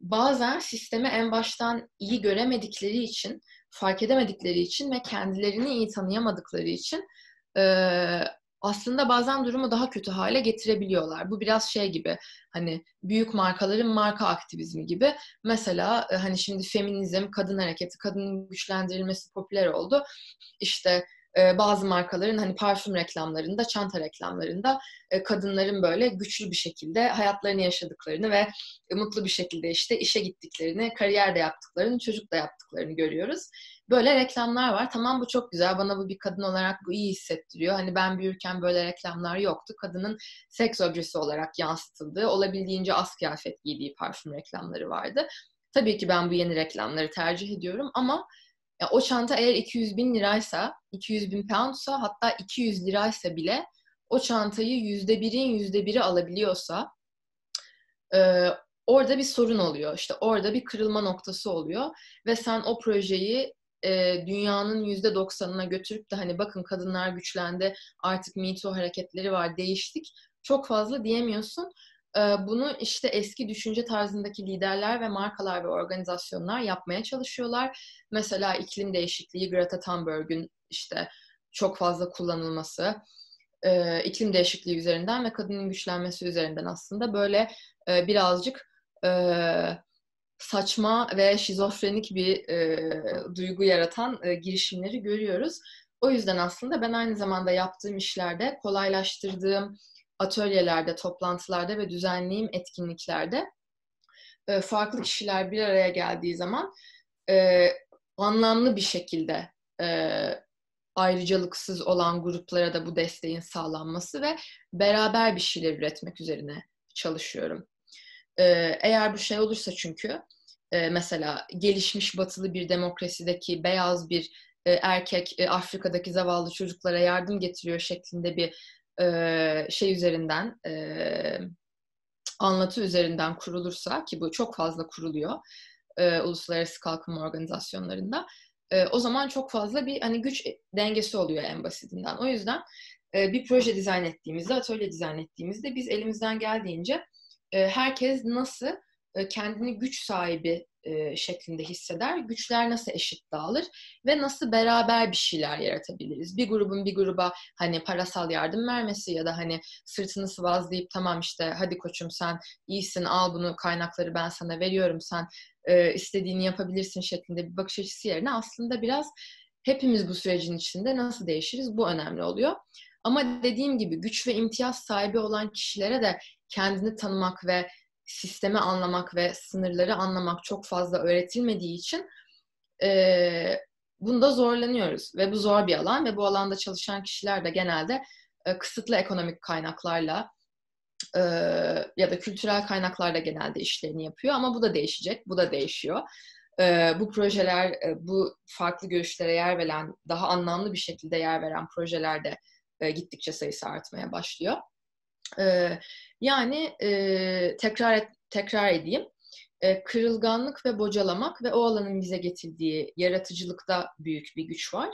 bazen sistemi en baştan iyi göremedikleri için, fark edemedikleri için ve kendilerini iyi tanıyamadıkları için e, aslında bazen durumu daha kötü hale getirebiliyorlar. Bu biraz şey gibi hani büyük markaların marka aktivizmi gibi. Mesela hani şimdi feminizm, kadın hareketi, kadının güçlendirilmesi popüler oldu. İşte e, bazı markaların hani parfüm reklamlarında, çanta reklamlarında e, kadınların böyle güçlü bir şekilde hayatlarını yaşadıklarını ve e, mutlu bir şekilde işte işe gittiklerini, kariyer de yaptıklarını, çocuk da yaptıklarını görüyoruz. Böyle reklamlar var. Tamam bu çok güzel. Bana bu bir kadın olarak bu iyi hissettiriyor. Hani ben büyürken böyle reklamlar yoktu. Kadının seks objesi olarak yansıtıldığı, olabildiğince az kıyafet giydiği parfüm reklamları vardı. Tabii ki ben bu yeni reklamları tercih ediyorum ama ya o çanta eğer 200 bin liraysa, 200 bin poundsa hatta 200 liraysa bile o çantayı yüzde birin yüzde biri alabiliyorsa e, orada bir sorun oluyor. İşte orada bir kırılma noktası oluyor ve sen o projeyi e, dünyanın yüzde doksanına götürüp de hani bakın kadınlar güçlendi artık Me Too hareketleri var değiştik çok fazla diyemiyorsun. Bunu işte eski düşünce tarzındaki liderler ve markalar ve organizasyonlar yapmaya çalışıyorlar. Mesela iklim değişikliği Greta Thunberg'ün işte çok fazla kullanılması, iklim değişikliği üzerinden ve kadının güçlenmesi üzerinden aslında böyle birazcık saçma ve şizofrenik bir duygu yaratan girişimleri görüyoruz. O yüzden aslında ben aynı zamanda yaptığım işlerde, kolaylaştırdığım atölyelerde, toplantılarda ve düzenlediğim etkinliklerde e, farklı kişiler bir araya geldiği zaman e, anlamlı bir şekilde e, ayrıcalıksız olan gruplara da bu desteğin sağlanması ve beraber bir şeyler üretmek üzerine çalışıyorum. Ee, eğer bu şey olursa çünkü e, mesela gelişmiş batılı bir demokrasideki beyaz bir e, erkek e, Afrika'daki zavallı çocuklara yardım getiriyor şeklinde bir e, şey üzerinden e, anlatı üzerinden kurulursa ki bu çok fazla kuruluyor e, uluslararası kalkınma organizasyonlarında e, o zaman çok fazla bir hani güç dengesi oluyor en basitinden. O yüzden e, bir proje dizayn ettiğimizde, atölye dizayn ettiğimizde biz elimizden geldiğince e, herkes nasıl kendini güç sahibi e, şeklinde hisseder. Güçler nasıl eşit dağılır ve nasıl beraber bir şeyler yaratabiliriz. Bir grubun bir gruba hani parasal yardım vermesi ya da hani sırtını sıvazlayıp tamam işte hadi koçum sen iyisin al bunu kaynakları ben sana veriyorum sen e, istediğini yapabilirsin şeklinde bir bakış açısı yerine aslında biraz hepimiz bu sürecin içinde nasıl değişiriz bu önemli oluyor. Ama dediğim gibi güç ve imtiyaz sahibi olan kişilere de kendini tanımak ve sistemi anlamak ve sınırları anlamak çok fazla öğretilmediği için e, bunda zorlanıyoruz. Ve bu zor bir alan ve bu alanda çalışan kişiler de genelde e, kısıtlı ekonomik kaynaklarla e, ya da kültürel kaynaklarla genelde işlerini yapıyor. Ama bu da değişecek, bu da değişiyor. E, bu projeler, e, bu farklı görüşlere yer veren, daha anlamlı bir şekilde yer veren projelerde e, gittikçe sayısı artmaya başlıyor. E, yani e, tekrar et, tekrar edeyim. E, kırılganlık ve bocalamak ve o alanın bize getirdiği yaratıcılıkta büyük bir güç var.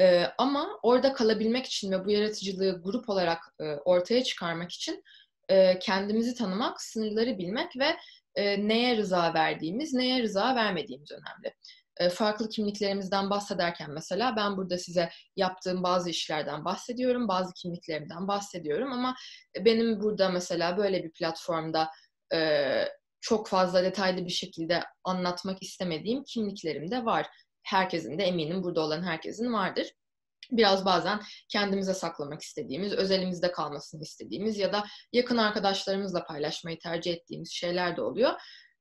E, ama orada kalabilmek için ve bu yaratıcılığı grup olarak e, ortaya çıkarmak için e, kendimizi tanımak, sınırları bilmek ve e, neye rıza verdiğimiz, neye rıza vermediğimiz önemli. E, farklı kimliklerimizden bahsederken mesela ben burada size yaptığım bazı işlerden bahsediyorum, bazı kimliklerimden bahsediyorum ama benim burada mesela böyle bir platformda e, çok fazla detaylı bir şekilde anlatmak istemediğim kimliklerim de var. Herkesin de eminim burada olan herkesin vardır. Biraz bazen kendimize saklamak istediğimiz, özelimizde kalmasını istediğimiz ya da yakın arkadaşlarımızla paylaşmayı tercih ettiğimiz şeyler de oluyor.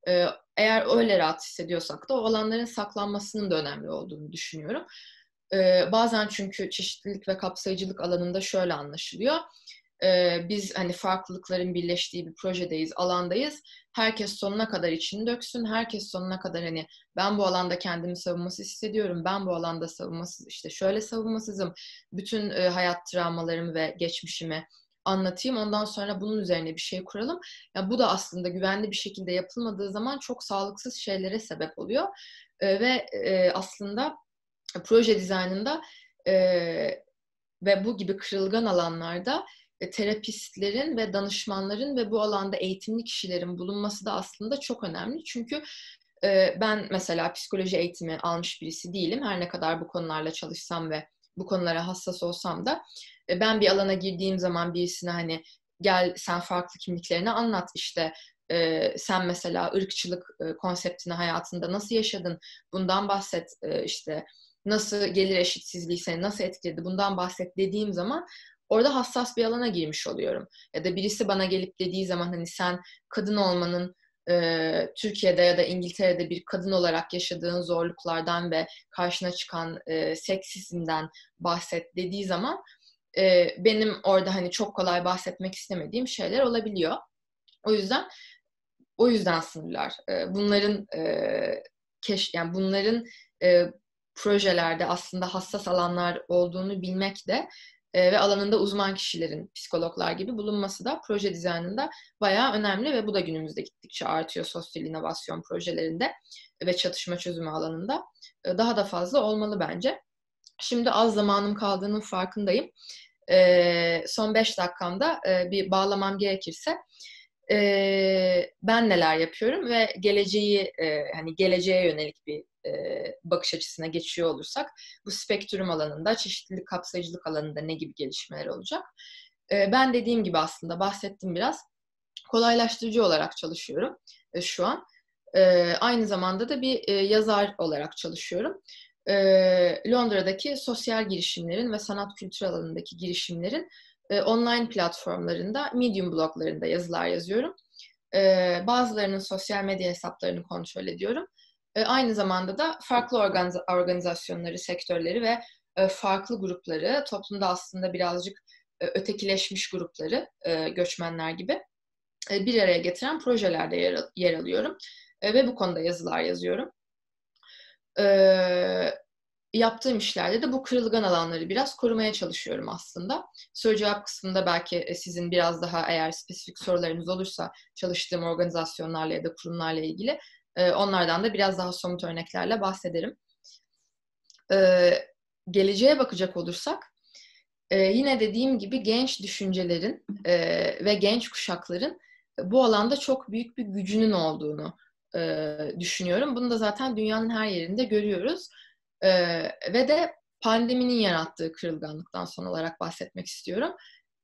E, eğer öyle rahat hissediyorsak da o alanların saklanmasının da önemli olduğunu düşünüyorum. E, bazen çünkü çeşitlilik ve kapsayıcılık alanında şöyle anlaşılıyor. E, biz hani farklılıkların birleştiği bir projedeyiz, alandayız. Herkes sonuna kadar içini döksün. Herkes sonuna kadar hani ben bu alanda kendimi savunmasız hissediyorum. Ben bu alanda savunmasız işte şöyle savunmasızım. Bütün e, hayat travmalarımı ve geçmişimi anlatayım. Ondan sonra bunun üzerine bir şey kuralım. Ya bu da aslında güvenli bir şekilde yapılmadığı zaman çok sağlıksız şeylere sebep oluyor. E, ve e, aslında proje dizaynında e, ve bu gibi kırılgan alanlarda e, terapistlerin ve danışmanların ve bu alanda eğitimli kişilerin bulunması da aslında çok önemli. Çünkü e, ben mesela psikoloji eğitimi almış birisi değilim. Her ne kadar bu konularla çalışsam ve bu konulara hassas olsam da ben bir alana girdiğim zaman birisine hani gel sen farklı kimliklerini anlat işte e, sen mesela ırkçılık e, konseptini hayatında nasıl yaşadın bundan bahset e, işte nasıl gelir eşitsizliği seni nasıl etkiledi bundan bahset dediğim zaman orada hassas bir alana girmiş oluyorum. Ya da birisi bana gelip dediği zaman hani sen kadın olmanın e, Türkiye'de ya da İngiltere'de bir kadın olarak yaşadığın zorluklardan ve karşına çıkan e, seksizmden bahset dediği zaman e, benim orada hani çok kolay bahsetmek istemediğim şeyler olabiliyor. O yüzden o yüzden sınırlar. E, bunların e, keş yani bunların e, projelerde aslında hassas alanlar olduğunu bilmek de e, ve alanında uzman kişilerin, psikologlar gibi bulunması da proje dizaynında bayağı önemli ve bu da günümüzde gittikçe artıyor sosyal inovasyon projelerinde ve çatışma çözümü alanında. E, daha da fazla olmalı bence. Şimdi az zamanım kaldığının farkındayım. E, son beş dakikamda e, bir bağlamam gerekirse e, ben neler yapıyorum ve geleceği e, hani geleceğe yönelik bir e, bakış açısına geçiyor olursak bu spektrum alanında, çeşitlilik kapsayıcılık alanında ne gibi gelişmeler olacak? E, ben dediğim gibi aslında bahsettim biraz. Kolaylaştırıcı olarak çalışıyorum e, şu an. E, aynı zamanda da bir e, yazar olarak çalışıyorum. E, Londra'daki sosyal girişimlerin ve sanat kültür alanındaki girişimlerin e, online platformlarında, Medium bloglarında yazılar yazıyorum. E, bazılarının sosyal medya hesaplarını kontrol ediyorum. E, aynı zamanda da farklı organiz- organizasyonları, sektörleri ve e, farklı grupları, toplumda aslında birazcık e, ötekileşmiş grupları, e, göçmenler gibi e, bir araya getiren projelerde yer, yer alıyorum. Ve bu konuda yazılar yazıyorum. E, yaptığım işlerde de bu kırılgan alanları biraz korumaya çalışıyorum aslında. Soru cevap kısmında belki e, sizin biraz daha eğer spesifik sorularınız olursa çalıştığım organizasyonlarla ya da kurumlarla ilgili e, onlardan da biraz daha somut örneklerle bahsederim. E, geleceğe bakacak olursak yine dediğim gibi genç düşüncelerin ve genç kuşakların bu alanda çok büyük bir gücünün olduğunu düşünüyorum. Bunu da zaten dünyanın her yerinde görüyoruz. Ee, ve de pandeminin yarattığı kırılganlıktan son olarak bahsetmek istiyorum.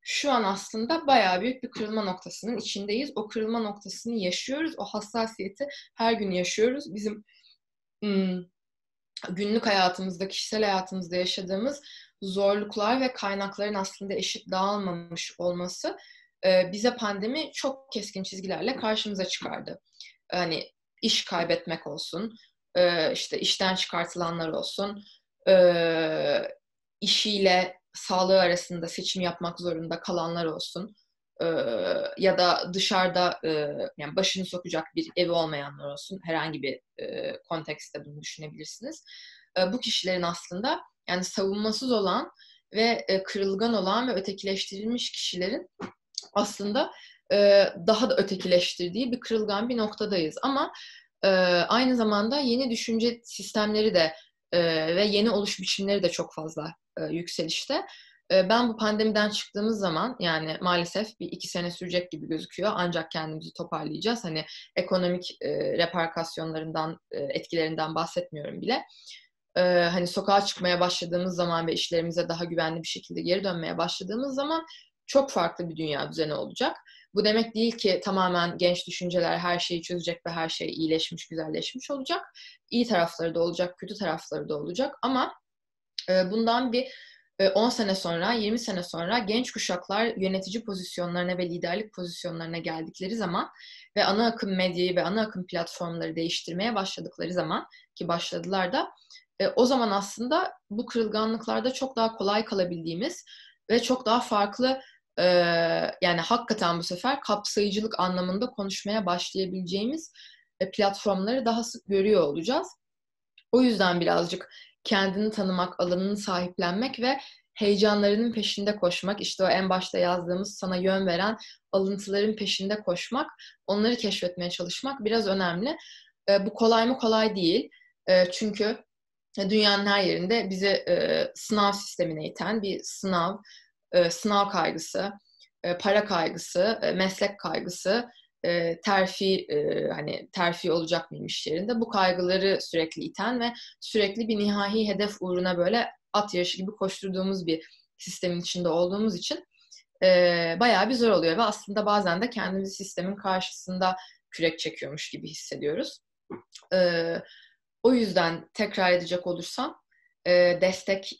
Şu an aslında bayağı büyük bir kırılma noktasının içindeyiz. O kırılma noktasını yaşıyoruz. O hassasiyeti her gün yaşıyoruz. Bizim ım, günlük hayatımızda, kişisel hayatımızda yaşadığımız zorluklar ve kaynakların aslında eşit dağılmamış olması e, bize pandemi çok keskin çizgilerle karşımıza çıkardı. Hani iş kaybetmek olsun, e, işte işten çıkartılanlar olsun, e, işiyle sağlığı arasında seçim yapmak zorunda kalanlar olsun e, ya da dışarıda e, yani başını sokacak bir evi olmayanlar olsun herhangi bir e, kontekste bunu düşünebilirsiniz. Bu kişilerin aslında yani savunmasız olan ve kırılgan olan ve ötekileştirilmiş kişilerin aslında e, daha da ötekileştirdiği bir kırılgan bir noktadayız. Ama e, aynı zamanda yeni düşünce sistemleri de e, ve yeni oluş biçimleri de çok fazla e, yükselişte. E, ben bu pandemiden çıktığımız zaman yani maalesef bir iki sene sürecek gibi gözüküyor. Ancak kendimizi toparlayacağız. Hani ekonomik e, reperkasyonlarından, e, etkilerinden bahsetmiyorum bile. E, hani sokağa çıkmaya başladığımız zaman ve işlerimize daha güvenli bir şekilde geri dönmeye başladığımız zaman çok farklı bir dünya düzeni olacak. Bu demek değil ki tamamen genç düşünceler her şeyi çözecek ve her şey iyileşmiş, güzelleşmiş olacak. İyi tarafları da olacak, kötü tarafları da olacak ama e, bundan bir 10 sene sonra, 20 sene sonra genç kuşaklar yönetici pozisyonlarına ve liderlik pozisyonlarına geldikleri zaman ve ana akım medyayı ve ana akım platformları değiştirmeye başladıkları zaman ki başladılar da e, o zaman aslında bu kırılganlıklarda çok daha kolay kalabildiğimiz ve çok daha farklı yani hakikaten bu sefer kapsayıcılık anlamında konuşmaya başlayabileceğimiz e, platformları daha sık görüyor olacağız. O yüzden birazcık kendini tanımak, alanını sahiplenmek ve heyecanlarının peşinde koşmak, işte o en başta yazdığımız sana yön veren alıntıların peşinde koşmak, onları keşfetmeye çalışmak biraz önemli. E, bu kolay mı? Kolay değil. E, çünkü dünyanın her yerinde bizi e, sınav sistemine iten bir sınav, e, sınav kaygısı, e, para kaygısı, e, meslek kaygısı, e, terfi hani terfi olacak mıyım iş yerinde bu kaygıları sürekli iten ve sürekli bir nihai hedef uğruna böyle at yarışı gibi koşturduğumuz bir sistemin içinde olduğumuz için bayağı bir zor oluyor ve aslında bazen de kendimizi sistemin karşısında kürek çekiyormuş gibi hissediyoruz. O yüzden tekrar edecek olursam destek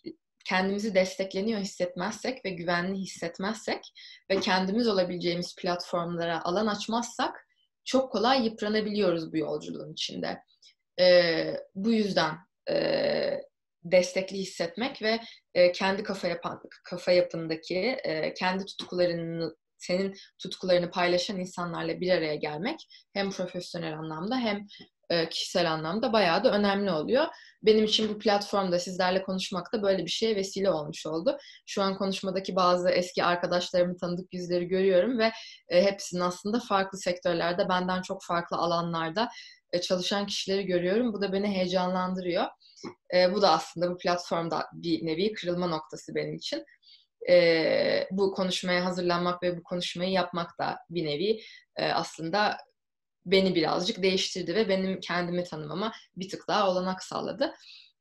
kendimizi destekleniyor hissetmezsek ve güvenli hissetmezsek ve kendimiz olabileceğimiz platformlara alan açmazsak çok kolay yıpranabiliyoruz bu yolculuğun içinde. E, bu yüzden e, destekli hissetmek ve e, kendi kafa yapan kafa yapındaki e, kendi tutkularını senin tutkularını paylaşan insanlarla bir araya gelmek hem profesyonel anlamda hem e, kişisel anlamda bayağı da önemli oluyor. Benim için bu platformda sizlerle konuşmak da böyle bir şeye vesile olmuş oldu. Şu an konuşmadaki bazı eski arkadaşlarımı tanıdık yüzleri görüyorum ve e, hepsinin aslında farklı sektörlerde, benden çok farklı alanlarda e, çalışan kişileri görüyorum. Bu da beni heyecanlandırıyor. Bu da aslında bu platformda bir nevi kırılma noktası benim için. bu konuşmaya hazırlanmak ve bu konuşmayı yapmak da bir nevi aslında beni birazcık değiştirdi ve benim kendimi tanımama bir tık daha olanak sağladı.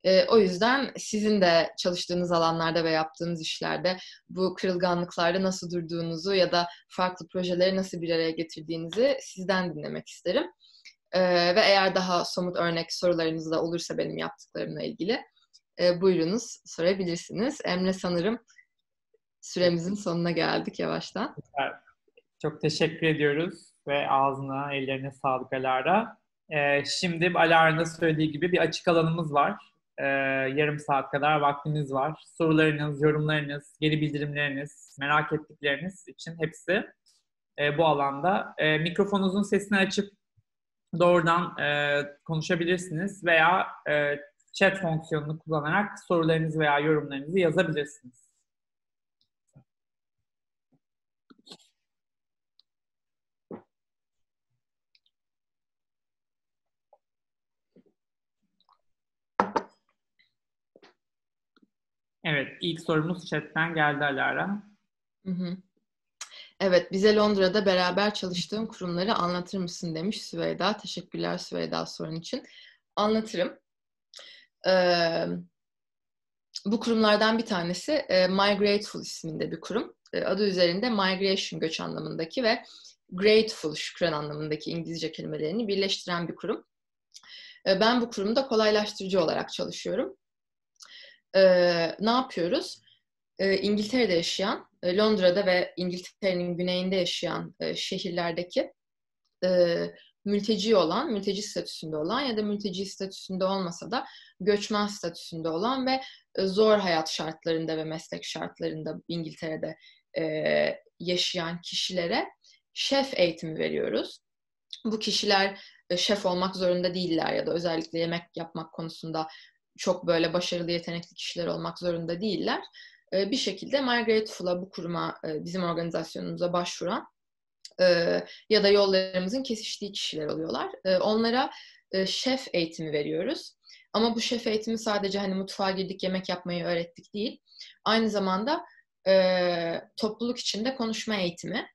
E, o yüzden sizin de çalıştığınız alanlarda ve yaptığınız işlerde bu kırılganlıklarda nasıl durduğunuzu ya da farklı projeleri nasıl bir araya getirdiğinizi sizden dinlemek isterim. E, ve eğer daha somut örnek sorularınız da olursa benim yaptıklarımla ilgili e, buyurunuz sorabilirsiniz. Emre sanırım süremizin sonuna geldik yavaştan. Çok teşekkür ediyoruz ve ağzına, ellerine sağlık Alara. Ee, şimdi Alara'nın söylediği gibi bir açık alanımız var. Ee, yarım saat kadar vaktimiz var. Sorularınız, yorumlarınız, geri bildirimleriniz, merak ettikleriniz için hepsi e, bu alanda. E, mikrofonunuzun sesini açıp doğrudan e, konuşabilirsiniz veya e, chat fonksiyonunu kullanarak sorularınızı veya yorumlarınızı yazabilirsiniz. Evet, ilk sorumuz chatten geldi Alara. Hı hı. Evet, bize Londra'da beraber çalıştığım kurumları anlatır mısın demiş Süveyda. Teşekkürler Süveyda sorun için. Anlatırım. Ee, bu kurumlardan bir tanesi e, My isminde bir kurum. E, adı üzerinde migration göç anlamındaki ve grateful şükran anlamındaki İngilizce kelimelerini birleştiren bir kurum. E, ben bu kurumda kolaylaştırıcı olarak çalışıyorum e, ne yapıyoruz? E, İngiltere'de yaşayan, e, Londra'da ve İngiltere'nin güneyinde yaşayan e, şehirlerdeki e, mülteci olan, mülteci statüsünde olan ya da mülteci statüsünde olmasa da göçmen statüsünde olan ve e, zor hayat şartlarında ve meslek şartlarında İngiltere'de e, yaşayan kişilere şef eğitimi veriyoruz. Bu kişiler e, şef olmak zorunda değiller ya da özellikle yemek yapmak konusunda çok böyle başarılı, yetenekli kişiler olmak zorunda değiller. E, bir şekilde My Grateful'a, bu kuruma, e, bizim organizasyonumuza başvuran e, ya da yollarımızın kesiştiği kişiler oluyorlar. E, onlara şef eğitimi veriyoruz. Ama bu şef eğitimi sadece hani mutfağa girdik, yemek yapmayı öğrettik değil. Aynı zamanda topluluk içinde konuşma eğitimi,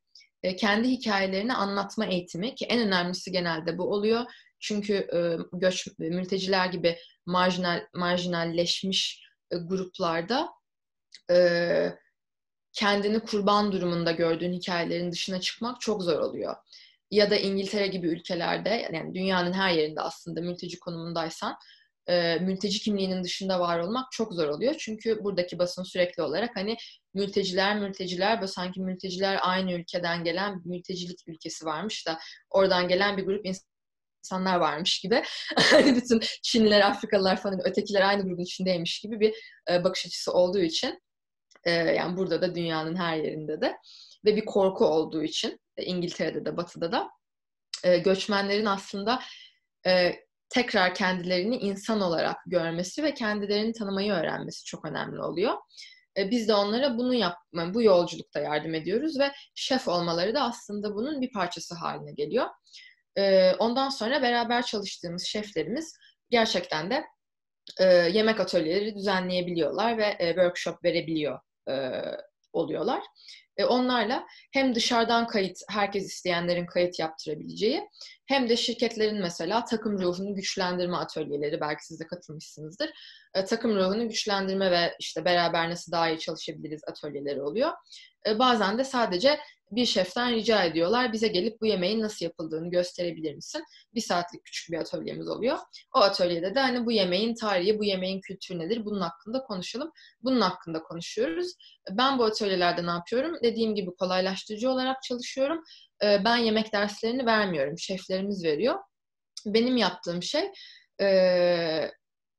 kendi hikayelerini anlatma eğitimi ki en önemlisi genelde bu oluyor. Çünkü göç mülteciler gibi marjinal marjinalleşmiş e, gruplarda e, kendini kurban durumunda gördüğün hikayelerin dışına çıkmak çok zor oluyor. Ya da İngiltere gibi ülkelerde yani dünyanın her yerinde aslında mülteci konumundaysan e, mülteci kimliğinin dışında var olmak çok zor oluyor. Çünkü buradaki basın sürekli olarak hani mülteciler mülteciler böyle sanki mülteciler aynı ülkeden gelen mültecilik ülkesi varmış da oradan gelen bir grup insanlar varmış gibi. Bütün Çinliler, Afrikalılar falan ötekiler aynı grubun içindeymiş gibi bir e, bakış açısı olduğu için e, yani burada da dünyanın her yerinde de ve bir korku olduğu için e, İngiltere'de de Batı'da da göçmenlerin aslında tekrar kendilerini insan olarak görmesi ve kendilerini tanımayı öğrenmesi çok önemli oluyor. Biz de onlara bunu yapma, bu yolculukta yardım ediyoruz ve şef olmaları da aslında bunun bir parçası haline geliyor. Ondan sonra beraber çalıştığımız şeflerimiz gerçekten de yemek atölyeleri düzenleyebiliyorlar ve workshop verebiliyor oluyorlar. Onlarla hem dışarıdan kayıt, herkes isteyenlerin kayıt yaptırabileceği hem de şirketlerin mesela takım ruhunu güçlendirme atölyeleri, belki siz de katılmışsınızdır. Takım ruhunu güçlendirme ve işte beraber nasıl daha iyi çalışabiliriz atölyeleri oluyor. Bazen de sadece bir şeften rica ediyorlar. Bize gelip bu yemeğin nasıl yapıldığını gösterebilir misin? Bir saatlik küçük bir atölyemiz oluyor. O atölyede de hani bu yemeğin tarihi, bu yemeğin kültürü nedir? Bunun hakkında konuşalım. Bunun hakkında konuşuyoruz. Ben bu atölyelerde ne yapıyorum? Dediğim gibi kolaylaştırıcı olarak çalışıyorum. Ee, ben yemek derslerini vermiyorum. Şeflerimiz veriyor. Benim yaptığım şey ee,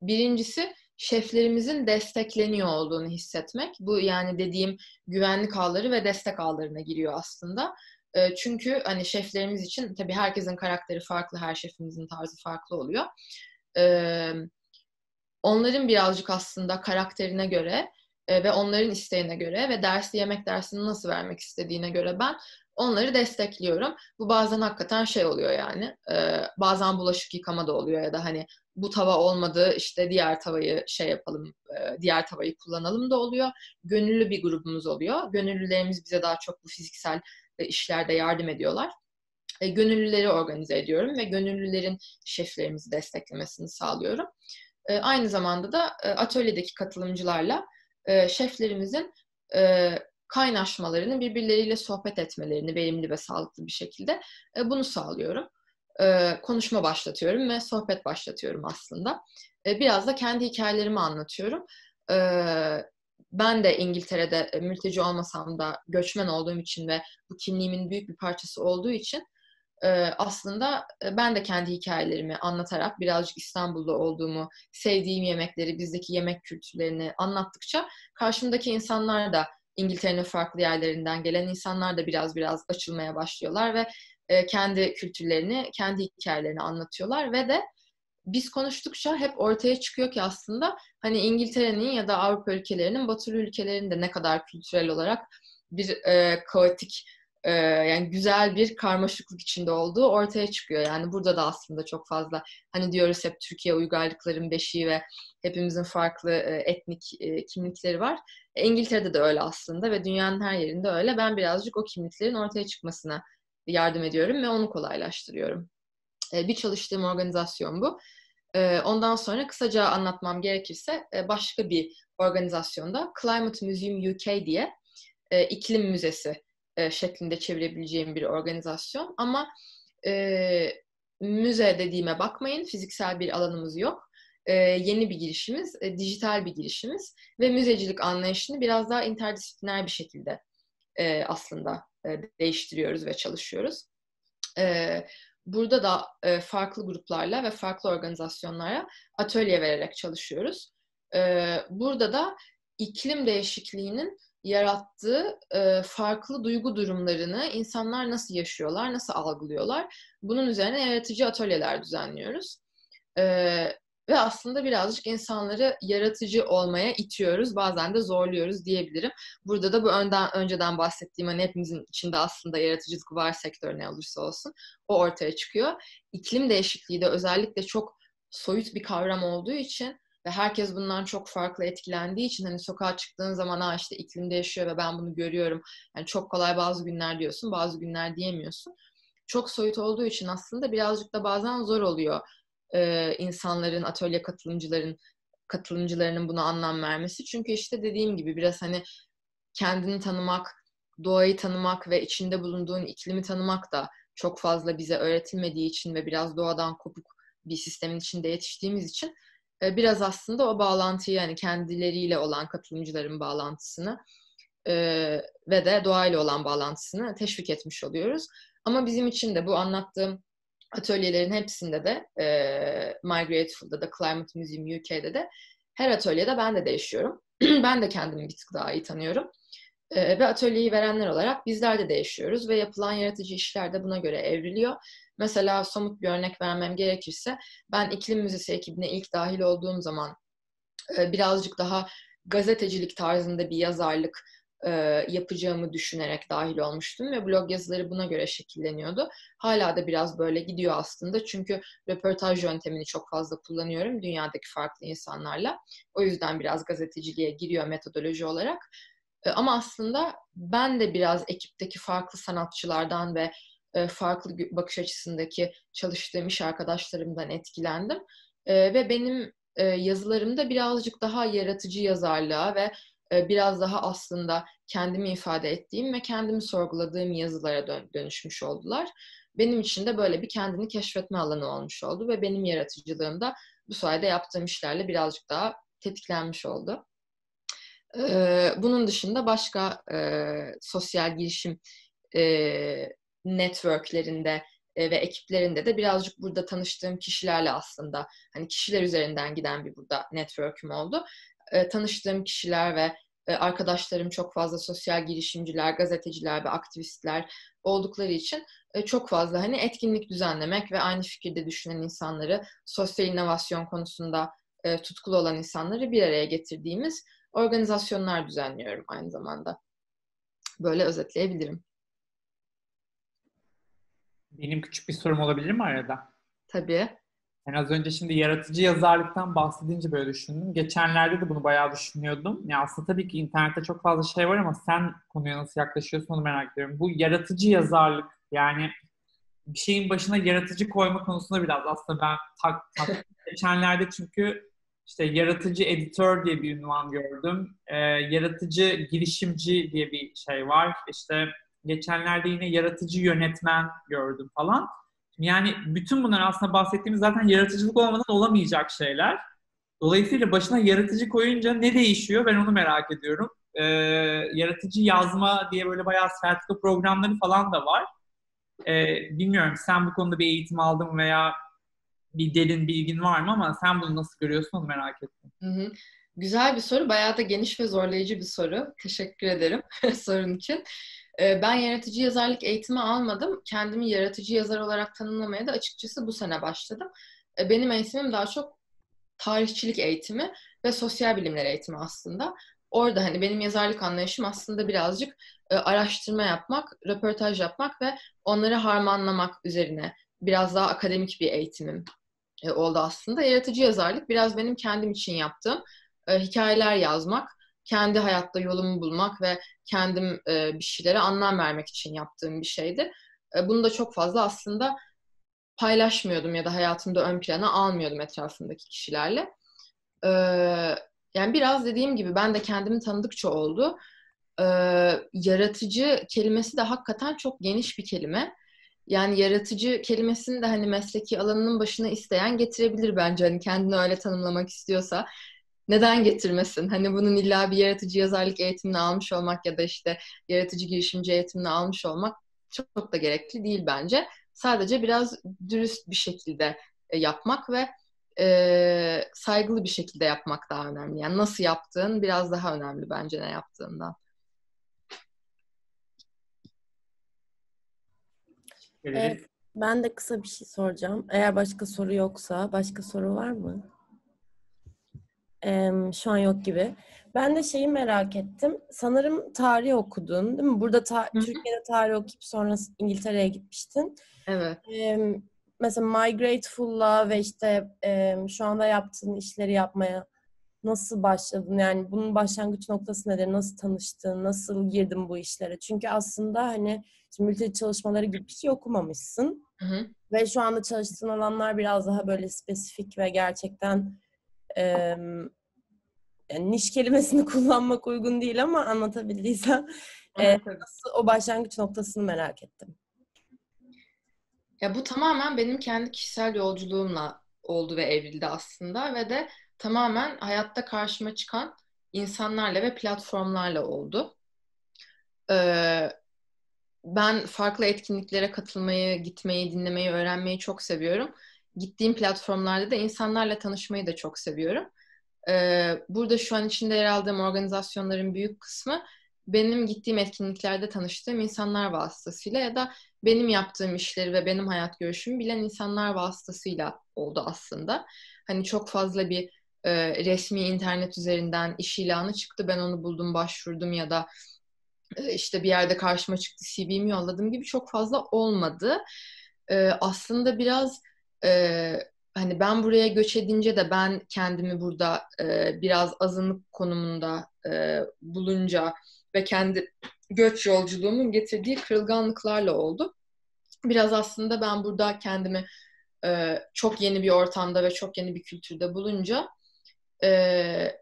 birincisi şeflerimizin destekleniyor olduğunu hissetmek. Bu yani dediğim güvenlik ağları ve destek ağlarına giriyor aslında. Ee, çünkü hani şeflerimiz için tabii herkesin karakteri farklı, her şefimizin tarzı farklı oluyor. Ee, onların birazcık aslında karakterine göre e, ve onların isteğine göre ve dersi yemek dersini nasıl vermek istediğine göre ben onları destekliyorum. Bu bazen hakikaten şey oluyor yani. E, bazen bulaşık yıkama da oluyor ya da hani bu tava olmadı işte diğer tavayı şey yapalım, e, diğer tavayı kullanalım da oluyor. Gönüllü bir grubumuz oluyor. Gönüllülerimiz bize daha çok bu fiziksel e, işlerde yardım ediyorlar. E, gönüllüleri organize ediyorum ve gönüllülerin şeflerimizi desteklemesini sağlıyorum. Aynı zamanda da atölyedeki katılımcılarla şeflerimizin kaynaşmalarını, birbirleriyle sohbet etmelerini verimli ve sağlıklı bir şekilde bunu sağlıyorum e, konuşma başlatıyorum ve sohbet başlatıyorum aslında. E, biraz da kendi hikayelerimi anlatıyorum. E, ben de İngiltere'de mülteci olmasam da göçmen olduğum için ve bu kimliğimin büyük bir parçası olduğu için e, aslında ben de kendi hikayelerimi anlatarak birazcık İstanbul'da olduğumu, sevdiğim yemekleri, bizdeki yemek kültürlerini anlattıkça karşımdaki insanlar da İngiltere'nin farklı yerlerinden gelen insanlar da biraz biraz açılmaya başlıyorlar ve e, kendi kültürlerini, kendi hikayelerini anlatıyorlar ve de biz konuştukça hep ortaya çıkıyor ki aslında hani İngiltere'nin ya da Avrupa ülkelerinin, Batılı ülkelerinin de ne kadar kültürel olarak bir e, kaotik e, yani güzel bir karmaşıklık içinde olduğu ortaya çıkıyor. Yani burada da aslında çok fazla hani diyoruz hep Türkiye uygarlıkların beşiği ve hepimizin farklı e, etnik e, kimlikleri var. E, İngiltere'de de öyle aslında ve dünyanın her yerinde öyle. Ben birazcık o kimliklerin ortaya çıkmasına yardım ediyorum ve onu kolaylaştırıyorum. E, bir çalıştığım organizasyon bu. E, ondan sonra kısaca anlatmam gerekirse e, başka bir organizasyonda Climate Museum UK diye e, iklim müzesi e, şeklinde çevirebileceğim bir organizasyon. Ama müze dediğime bakmayın, fiziksel bir alanımız yok. E, yeni bir girişimiz, e, dijital bir girişimiz ve müzecilik anlayışını biraz daha interdisipliner bir şekilde e, aslında e, değiştiriyoruz ve çalışıyoruz. E, burada da e, farklı gruplarla ve farklı organizasyonlara atölye vererek çalışıyoruz. Burada da iklim değişikliğinin yarattığı farklı duygu durumlarını insanlar nasıl yaşıyorlar, nasıl algılıyorlar? Bunun üzerine yaratıcı atölyeler düzenliyoruz. Ve aslında birazcık insanları yaratıcı olmaya itiyoruz. Bazen de zorluyoruz diyebilirim. Burada da bu önden önceden bahsettiğim hani hepimizin içinde aslında yaratıcılık var sektör ne olursa olsun. O ortaya çıkıyor. İklim değişikliği de özellikle çok soyut bir kavram olduğu için ve herkes bundan çok farklı etkilendiği için hani sokağa çıktığın zaman ha işte iklim değişiyor ve ben bunu görüyorum. Yani çok kolay bazı günler diyorsun, bazı günler diyemiyorsun. Çok soyut olduğu için aslında birazcık da bazen zor oluyor e, insanların, atölye katılımcıların katılımcılarının buna anlam vermesi. Çünkü işte dediğim gibi biraz hani kendini tanımak, doğayı tanımak ve içinde bulunduğun iklimi tanımak da çok fazla bize öğretilmediği için ve biraz doğadan kopuk bir sistemin içinde yetiştiğimiz için e, biraz aslında o bağlantıyı yani kendileriyle olan katılımcıların bağlantısını e, ve de doğayla olan bağlantısını teşvik etmiş oluyoruz. Ama bizim için de bu anlattığım atölyelerin hepsinde de e, My da Climate Museum UK'de de her atölyede ben de değişiyorum. ben de kendimi bir tık daha iyi tanıyorum. E, ve atölyeyi verenler olarak bizler de değişiyoruz ve yapılan yaratıcı işler de buna göre evriliyor. Mesela somut bir örnek vermem gerekirse ben iklim müzesi ekibine ilk dahil olduğum zaman e, birazcık daha gazetecilik tarzında bir yazarlık e, yapacağımı düşünerek dahil olmuştum ve blog yazıları buna göre şekilleniyordu. Hala da biraz böyle gidiyor aslında çünkü röportaj yöntemini çok fazla kullanıyorum dünyadaki farklı insanlarla. O yüzden biraz gazeteciliğe giriyor metodoloji olarak. E, ama aslında ben de biraz ekipteki farklı sanatçılardan ve e, farklı bakış açısındaki çalıştığım iş arkadaşlarımdan etkilendim. Ve benim yazılarımda birazcık daha yaratıcı yazarlığa ve biraz daha aslında kendimi ifade ettiğim ve kendimi sorguladığım yazılara dönüşmüş oldular. Benim için de böyle bir kendini keşfetme alanı olmuş oldu ve benim yaratıcılığım da bu sayede yaptığım işlerle birazcık daha tetiklenmiş oldu. Bunun dışında başka sosyal girişim networklerinde e, ve ekiplerinde de birazcık burada tanıştığım kişilerle aslında hani kişiler üzerinden giden bir burada network'üm oldu. E, tanıştığım kişiler ve e, arkadaşlarım çok fazla sosyal girişimciler, gazeteciler ve aktivistler oldukları için e, çok fazla hani etkinlik düzenlemek ve aynı fikirde düşünen insanları, sosyal inovasyon konusunda e, tutkulu olan insanları bir araya getirdiğimiz organizasyonlar düzenliyorum aynı zamanda. Böyle özetleyebilirim. Benim küçük bir sorum olabilir mi arada? Tabii. Yani az önce şimdi yaratıcı yazarlıktan bahsedince böyle düşündüm. Geçenlerde de bunu bayağı düşünüyordum. Ya aslında tabii ki internette çok fazla şey var ama sen konuya nasıl yaklaşıyorsun onu merak ediyorum. Bu yaratıcı yazarlık yani bir şeyin başına yaratıcı koyma konusunda biraz aslında ben tak, tak geçenlerde çünkü işte yaratıcı editör diye bir ünvan gördüm. Ee, yaratıcı girişimci diye bir şey var. İşte Geçenlerde yine yaratıcı yönetmen gördüm falan. Yani bütün bunlar aslında bahsettiğimiz zaten yaratıcılık olmadan olamayacak şeyler. Dolayısıyla başına yaratıcı koyunca ne değişiyor ben onu merak ediyorum. Ee, yaratıcı yazma diye böyle bayağı sertifika programları falan da var. Ee, bilmiyorum sen bu konuda bir eğitim aldın veya bir derin bilgin var mı ama sen bunu nasıl görüyorsun onu merak ettim. Hı hı. Güzel bir soru. Bayağı da geniş ve zorlayıcı bir soru. Teşekkür ederim sorun için. Ee, ben yaratıcı yazarlık eğitimi almadım. Kendimi yaratıcı yazar olarak tanımlamaya da açıkçası bu sene başladım. Ee, benim eğitimim daha çok tarihçilik eğitimi ve sosyal bilimler eğitimi aslında. Orada hani benim yazarlık anlayışım aslında birazcık e, araştırma yapmak, röportaj yapmak ve onları harmanlamak üzerine biraz daha akademik bir eğitimim e, oldu aslında. Yaratıcı yazarlık biraz benim kendim için yaptığım e, hikayeler yazmak, kendi hayatta yolumu bulmak ve kendim e, bir şeylere anlam vermek için yaptığım bir şeydi. E, bunu da çok fazla aslında paylaşmıyordum ya da hayatımda ön plana almıyordum etrafındaki kişilerle. E, yani biraz dediğim gibi ben de kendimi tanıdıkça oldu. E, yaratıcı kelimesi de hakikaten çok geniş bir kelime. Yani yaratıcı kelimesini de hani mesleki alanının başına isteyen getirebilir bence. Hani kendini öyle tanımlamak istiyorsa neden getirmesin? Hani bunun illa bir yaratıcı yazarlık eğitimini almış olmak ya da işte yaratıcı girişimci eğitimini almış olmak çok, da gerekli değil bence. Sadece biraz dürüst bir şekilde e, yapmak ve e, saygılı bir şekilde yapmak daha önemli. Yani nasıl yaptığın biraz daha önemli bence ne yaptığından. Evet, ben de kısa bir şey soracağım. Eğer başka soru yoksa, başka soru var mı? Ee, şu an yok gibi. Ben de şeyi merak ettim. Sanırım tarih okudun değil mi? Burada ta- Türkiye'de tarih okuyup sonra İngiltere'ye gitmiştin. Evet. Ee, mesela My Grateful'la ve işte e, şu anda yaptığın işleri yapmaya nasıl başladın? Yani bunun başlangıç noktası nedir? Nasıl tanıştın? Nasıl girdin bu işlere? Çünkü aslında hani şimdi mülteci çalışmaları gibi bir şey okumamışsın. Hı hı. Ve şu anda çalıştığın alanlar biraz daha böyle spesifik ve gerçekten e, yani niş kelimesini kullanmak uygun değil ama anlatabildiysem e, nasıl o başlangıç noktasını merak ettim. Ya bu tamamen benim kendi kişisel yolculuğumla oldu ve evrildi aslında ve de tamamen hayatta karşıma çıkan insanlarla ve platformlarla oldu. Ee, ben farklı etkinliklere katılmayı, gitmeyi, dinlemeyi, öğrenmeyi çok seviyorum. Gittiğim platformlarda da insanlarla tanışmayı da çok seviyorum. Ee, burada şu an içinde yer aldığım organizasyonların büyük kısmı benim gittiğim etkinliklerde tanıştığım insanlar vasıtasıyla ya da benim yaptığım işleri ve benim hayat görüşümü bilen insanlar vasıtasıyla oldu aslında. Hani çok fazla bir e, resmi internet üzerinden iş ilanı çıktı. Ben onu buldum, başvurdum ya da e, işte bir yerde karşıma çıktı, CV'mi yolladım gibi çok fazla olmadı. E, aslında biraz e, hani ben buraya göç edince de ben kendimi burada e, biraz azınlık konumunda e, bulunca ve kendi göç yolculuğumun getirdiği kırılganlıklarla oldu. Biraz aslında ben burada kendimi e, çok yeni bir ortamda ve çok yeni bir kültürde bulunca e,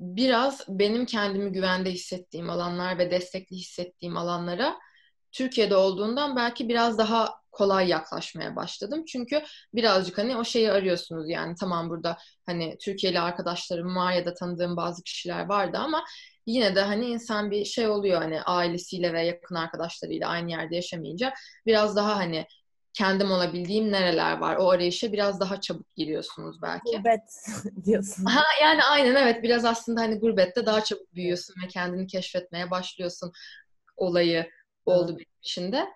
biraz benim kendimi güvende hissettiğim alanlar ve destekli hissettiğim alanlara Türkiye'de olduğundan belki biraz daha kolay yaklaşmaya başladım. Çünkü birazcık hani o şeyi arıyorsunuz yani tamam burada hani Türkiye'li arkadaşlarım var ya da tanıdığım bazı kişiler vardı ama yine de hani insan bir şey oluyor hani ailesiyle ve yakın arkadaşlarıyla aynı yerde yaşamayınca biraz daha hani kendim olabildiğim nereler var o arayışa biraz daha çabuk giriyorsunuz belki. Gurbet diyorsun. Ha, yani aynen evet biraz aslında hani gurbette daha çabuk büyüyorsun ve kendini keşfetmeye başlıyorsun olayı oldu benim için de.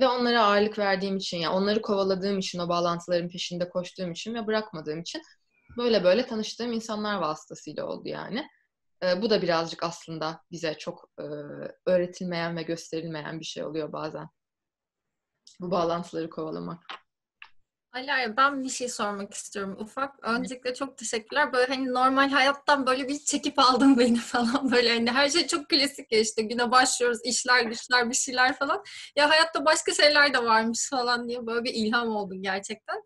Ve onlara ağırlık verdiğim için, yani onları kovaladığım için, o bağlantıların peşinde koştuğum için ve bırakmadığım için böyle böyle tanıştığım insanlar vasıtasıyla oldu yani. E, bu da birazcık aslında bize çok e, öğretilmeyen ve gösterilmeyen bir şey oluyor bazen. Bu bağlantıları kovalamak. Alara ben bir şey sormak istiyorum ufak. Öncelikle çok teşekkürler. Böyle hani normal hayattan böyle bir çekip aldın beni falan böyle hani her şey çok klasik ya işte güne başlıyoruz işler güçler bir şeyler falan. Ya hayatta başka şeyler de varmış falan diye böyle bir ilham oldun gerçekten.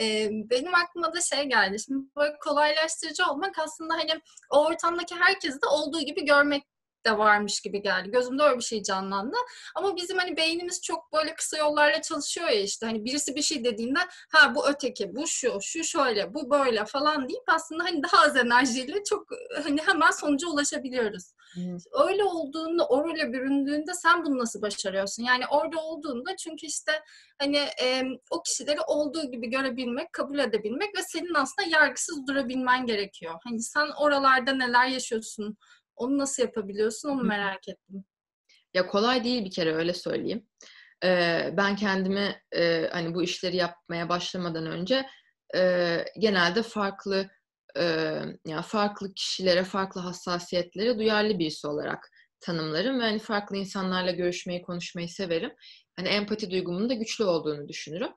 Ee, benim aklıma da şey geldi. Şimdi böyle kolaylaştırıcı olmak aslında hani o ortamdaki herkesi de olduğu gibi görmek de varmış gibi geldi. Gözümde öyle bir şey canlandı. Ama bizim hani beynimiz çok böyle kısa yollarla çalışıyor ya işte. Hani birisi bir şey dediğinde ha bu öteki, bu şu, şu şöyle, bu böyle falan deyip aslında hani daha az enerjiyle çok hani hemen sonuca ulaşabiliyoruz. Hmm. Öyle olduğunda, o role büründüğünde sen bunu nasıl başarıyorsun? Yani orada olduğunda çünkü işte hani e, o kişileri olduğu gibi görebilmek, kabul edebilmek ve senin aslında yargısız durabilmen gerekiyor. Hani sen oralarda neler yaşıyorsun? Onu nasıl yapabiliyorsun onu merak ettim. Ya kolay değil bir kere öyle söyleyeyim. Ee, ben kendimi e, hani bu işleri yapmaya başlamadan önce e, genelde farklı e, yani farklı kişilere, farklı hassasiyetlere duyarlı birisi olarak tanımlarım ve hani farklı insanlarla görüşmeyi, konuşmayı severim. Hani empati duygumun da güçlü olduğunu düşünürüm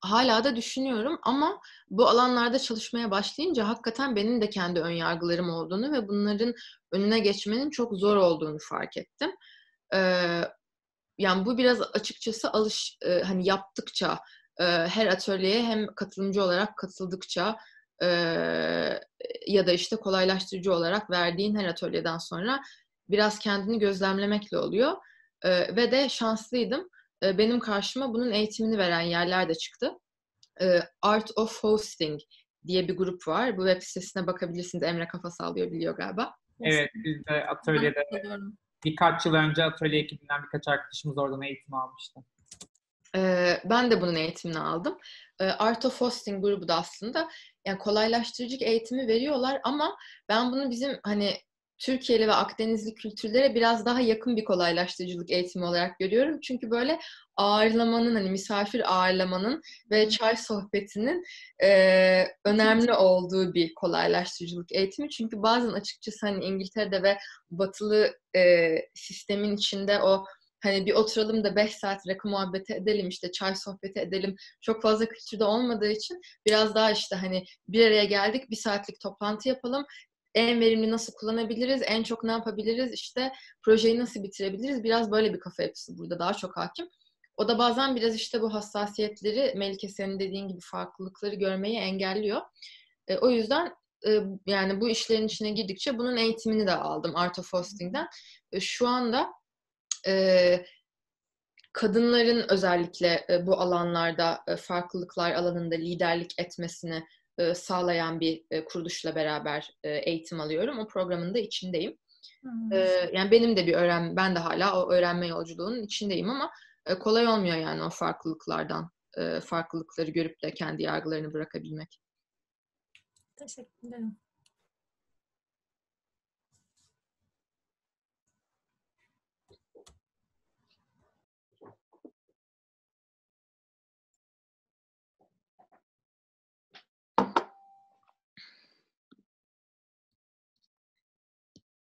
hala da düşünüyorum ama bu alanlarda çalışmaya başlayınca hakikaten benim de kendi ön yargılarım olduğunu ve bunların önüne geçmenin çok zor olduğunu fark ettim. Ee, yani bu biraz açıkçası alış e, hani yaptıkça e, her atölyeye hem katılımcı olarak katıldıkça e, ya da işte kolaylaştırıcı olarak verdiğin her atölyeden sonra biraz kendini gözlemlemekle oluyor. E, ve de şanslıydım benim karşıma bunun eğitimini veren yerler de çıktı. Art of Hosting diye bir grup var. Bu web sitesine bakabilirsiniz. Emre kafa sallıyor biliyor galiba. Evet, biz de atölyede birkaç yıl önce atölye ekibinden birkaç arkadaşımız oradan eğitim almıştı. Ben de bunun eğitimini aldım. Art of Hosting grubu da aslında yani kolaylaştırıcı eğitimi veriyorlar ama ben bunu bizim hani Türkiye'li ve Akdenizli kültürlere biraz daha yakın bir kolaylaştırıcılık eğitimi olarak görüyorum. Çünkü böyle ağırlamanın, hani misafir ağırlamanın ve çay sohbetinin e, önemli olduğu bir kolaylaştırıcılık eğitimi. Çünkü bazen açıkçası hani İngiltere'de ve batılı e, sistemin içinde o hani bir oturalım da 5 saat rakı muhabbeti edelim işte çay sohbeti edelim çok fazla kültürde olmadığı için biraz daha işte hani bir araya geldik bir saatlik toplantı yapalım en verimli nasıl kullanabiliriz, en çok ne yapabiliriz, işte projeyi nasıl bitirebiliriz. Biraz böyle bir kafa yapısı burada daha çok hakim. O da bazen biraz işte bu hassasiyetleri, Melike senin dediğin gibi farklılıkları görmeyi engelliyor. E, o yüzden e, yani bu işlerin içine girdikçe bunun eğitimini de aldım Art of Hosting'den. E, şu anda e, kadınların özellikle e, bu alanlarda e, farklılıklar alanında liderlik etmesini e, sağlayan bir e, kuruluşla beraber e, eğitim alıyorum. O programın da içindeyim. Hmm. E, yani benim de bir öğren, ben de hala o öğrenme yolculuğunun içindeyim ama e, kolay olmuyor yani o farklılıklardan, e, farklılıkları görüp de kendi yargılarını bırakabilmek. Teşekkür ederim.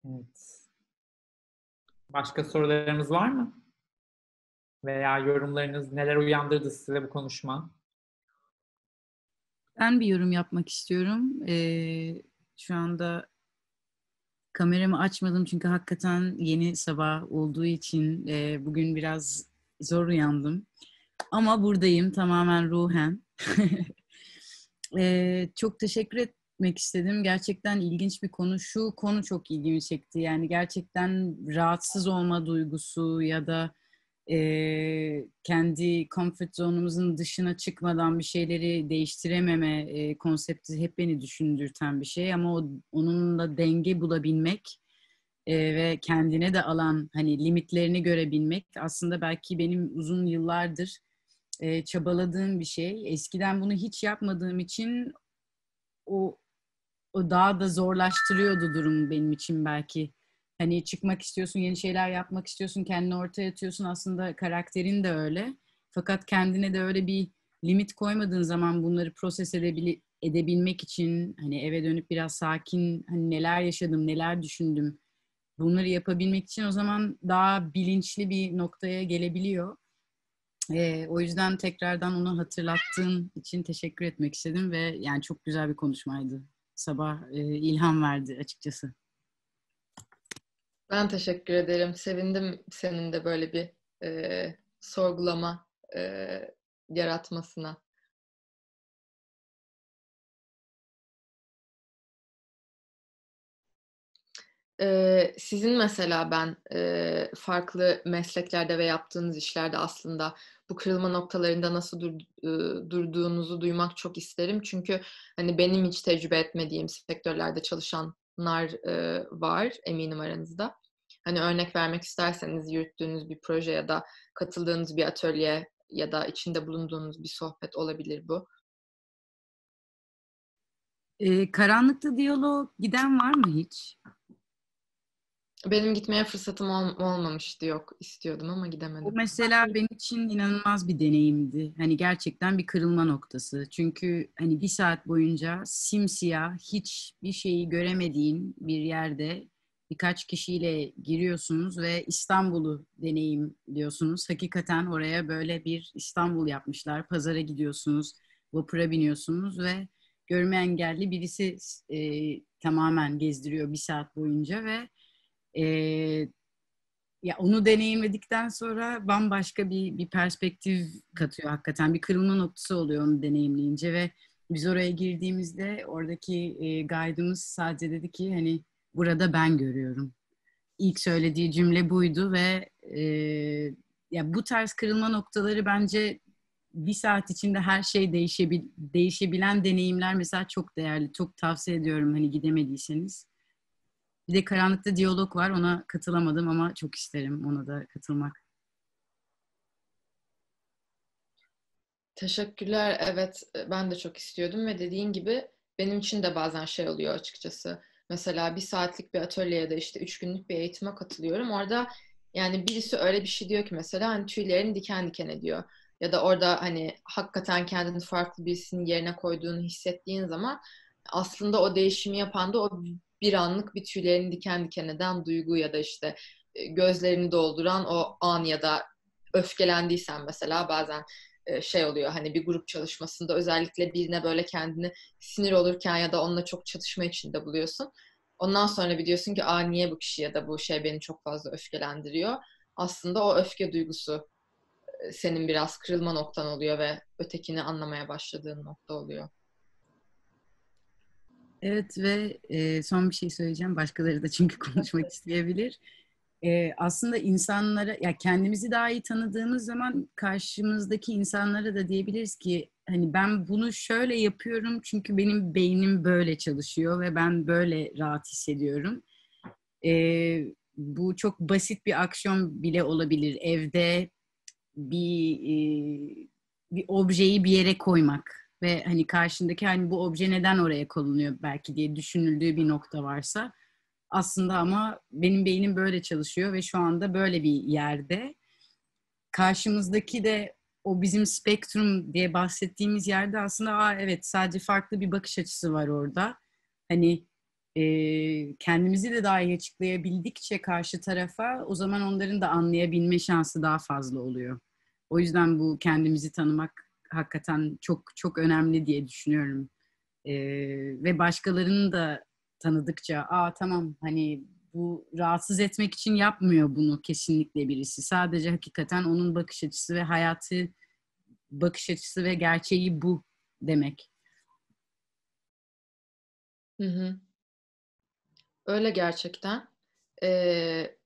Evet. Başka sorularınız var mı? Veya yorumlarınız neler uyandırdı size bu konuşma? Ben bir yorum yapmak istiyorum. Ee, şu anda kameramı açmadım çünkü hakikaten yeni sabah olduğu için e, bugün biraz zor uyandım. Ama buradayım tamamen ruhen. Ee, çok teşekkür etmek istedim. Gerçekten ilginç bir konu. Şu konu çok ilgimi çekti. Yani gerçekten rahatsız olma duygusu ya da e, kendi comfort zone'umuzun dışına çıkmadan bir şeyleri değiştirememe e, konsepti hep beni düşündürten bir şey ama o, onunla denge bulabilmek e, ve kendine de alan hani limitlerini görebilmek aslında belki benim uzun yıllardır e, çabaladığım bir şey. Eskiden bunu hiç yapmadığım için o o daha da zorlaştırıyordu durumu benim için belki. Hani çıkmak istiyorsun, yeni şeyler yapmak istiyorsun, kendini ortaya atıyorsun. Aslında karakterin de öyle. Fakat kendine de öyle bir limit koymadığın zaman bunları proses edebil edebilmek için hani eve dönüp biraz sakin hani neler yaşadım, neler düşündüm bunları yapabilmek için o zaman daha bilinçli bir noktaya gelebiliyor. Ee, o yüzden tekrardan onu hatırlattığın için teşekkür etmek istedim ve yani çok güzel bir konuşmaydı. Sabah e, ilham verdi açıkçası. Ben teşekkür ederim. Sevindim senin de böyle bir e, sorgulama e, yaratmasına. Ee, sizin mesela ben e, farklı mesleklerde ve yaptığınız işlerde aslında bu kırılma noktalarında nasıl dur, e, durduğunuzu duymak çok isterim. Çünkü hani benim hiç tecrübe etmediğim sektörlerde çalışanlar e, var eminim aranızda. Hani örnek vermek isterseniz yürüttüğünüz bir proje ya da katıldığınız bir atölye ya da içinde bulunduğunuz bir sohbet olabilir bu. Ee, karanlıkta diyalog giden var mı hiç? Benim gitmeye fırsatım ol- olmamıştı yok istiyordum ama gidemedim. mesela benim için inanılmaz bir deneyimdi. Hani gerçekten bir kırılma noktası. Çünkü hani bir saat boyunca simsiyah hiçbir şeyi göremediğin bir yerde birkaç kişiyle giriyorsunuz ve İstanbul'u deneyimliyorsunuz. Hakikaten oraya böyle bir İstanbul yapmışlar. Pazara gidiyorsunuz, vapura biniyorsunuz ve görme engelli birisi e, tamamen gezdiriyor bir saat boyunca ve e, ya onu deneyimledikten sonra bambaşka bir bir perspektif katıyor hakikaten. Bir kırılma noktası oluyor onu deneyimleyince ve biz oraya girdiğimizde oradaki e, guide'ımız sadece dedi ki hani burada ben görüyorum. İlk söylediği cümle buydu ve e, ya bu tarz kırılma noktaları bence bir saat içinde her şey değişebil değişebilen deneyimler mesela çok değerli. Çok tavsiye ediyorum hani gidemediyseniz. Bir de karanlıkta diyalog var. Ona katılamadım ama çok isterim ona da katılmak. Teşekkürler. Evet, ben de çok istiyordum ve dediğin gibi benim için de bazen şey oluyor açıkçası. Mesela bir saatlik bir atölyeye de işte üç günlük bir eğitime katılıyorum. Orada yani birisi öyle bir şey diyor ki mesela hani tüylerini diken diken ediyor. Ya da orada hani hakikaten kendini farklı birisinin yerine koyduğunu hissettiğin zaman aslında o değişimi yapan da o bir anlık bir tüylerini diken diken eden duygu ya da işte e, gözlerini dolduran o an ya da öfkelendiysen mesela bazen e, şey oluyor hani bir grup çalışmasında özellikle birine böyle kendini sinir olurken ya da onunla çok çatışma içinde buluyorsun. Ondan sonra bir diyorsun ki aa niye bu kişi ya da bu şey beni çok fazla öfkelendiriyor. Aslında o öfke duygusu e, senin biraz kırılma noktan oluyor ve ötekini anlamaya başladığın nokta oluyor. Evet ve e, son bir şey söyleyeceğim. Başkaları da çünkü konuşmak isteyebilir. E, aslında insanlara, ya kendimizi daha iyi tanıdığımız zaman karşımızdaki insanlara da diyebiliriz ki hani ben bunu şöyle yapıyorum çünkü benim beynim böyle çalışıyor ve ben böyle rahat hissediyorum. Ee, bu çok basit bir aksiyon bile olabilir. Evde bir e, bir objeyi bir yere koymak ve hani karşındaki hani bu obje neden oraya konuluyor belki diye düşünüldüğü bir nokta varsa aslında ama benim beynim böyle çalışıyor ve şu anda böyle bir yerde. Karşımızdaki de o bizim spektrum diye bahsettiğimiz yerde aslında Aa, evet sadece farklı bir bakış açısı var orada. Hani e, kendimizi de daha iyi açıklayabildikçe karşı tarafa o zaman onların da anlayabilme şansı daha fazla oluyor. O yüzden bu kendimizi tanımak hakikaten çok çok önemli diye düşünüyorum. E, ve başkalarının da tanıdıkça aa tamam hani bu rahatsız etmek için yapmıyor bunu kesinlikle birisi. Sadece hakikaten onun bakış açısı ve hayatı bakış açısı ve gerçeği bu demek. Hı hı. Öyle gerçekten. Ee,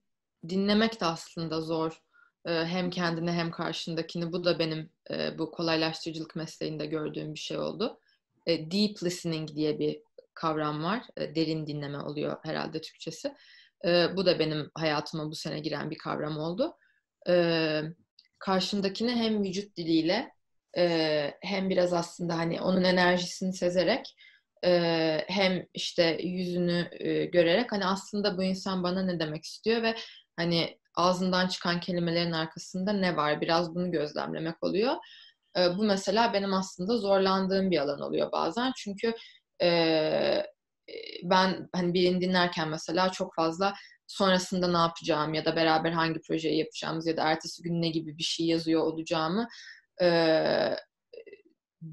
dinlemek de aslında zor. Ee, hem kendini hem karşındakini. Bu da benim e, bu kolaylaştırıcılık mesleğinde gördüğüm bir şey oldu. E, deep listening diye bir kavram var. E, derin dinleme oluyor herhalde Türkçesi. E, bu da benim hayatıma bu sene giren bir kavram oldu. E, karşındakini hem vücut diliyle e, hem biraz aslında hani onun enerjisini sezerek e, hem işte yüzünü e, görerek hani aslında bu insan bana ne demek istiyor ve hani ağzından çıkan kelimelerin arkasında ne var biraz bunu gözlemlemek oluyor. E, bu mesela benim aslında zorlandığım bir alan oluyor bazen çünkü e, ben hani birini dinlerken mesela çok fazla sonrasında ne yapacağım ya da beraber hangi projeyi yapacağımız ya da ertesi gün ne gibi bir şey yazıyor olacağımı e,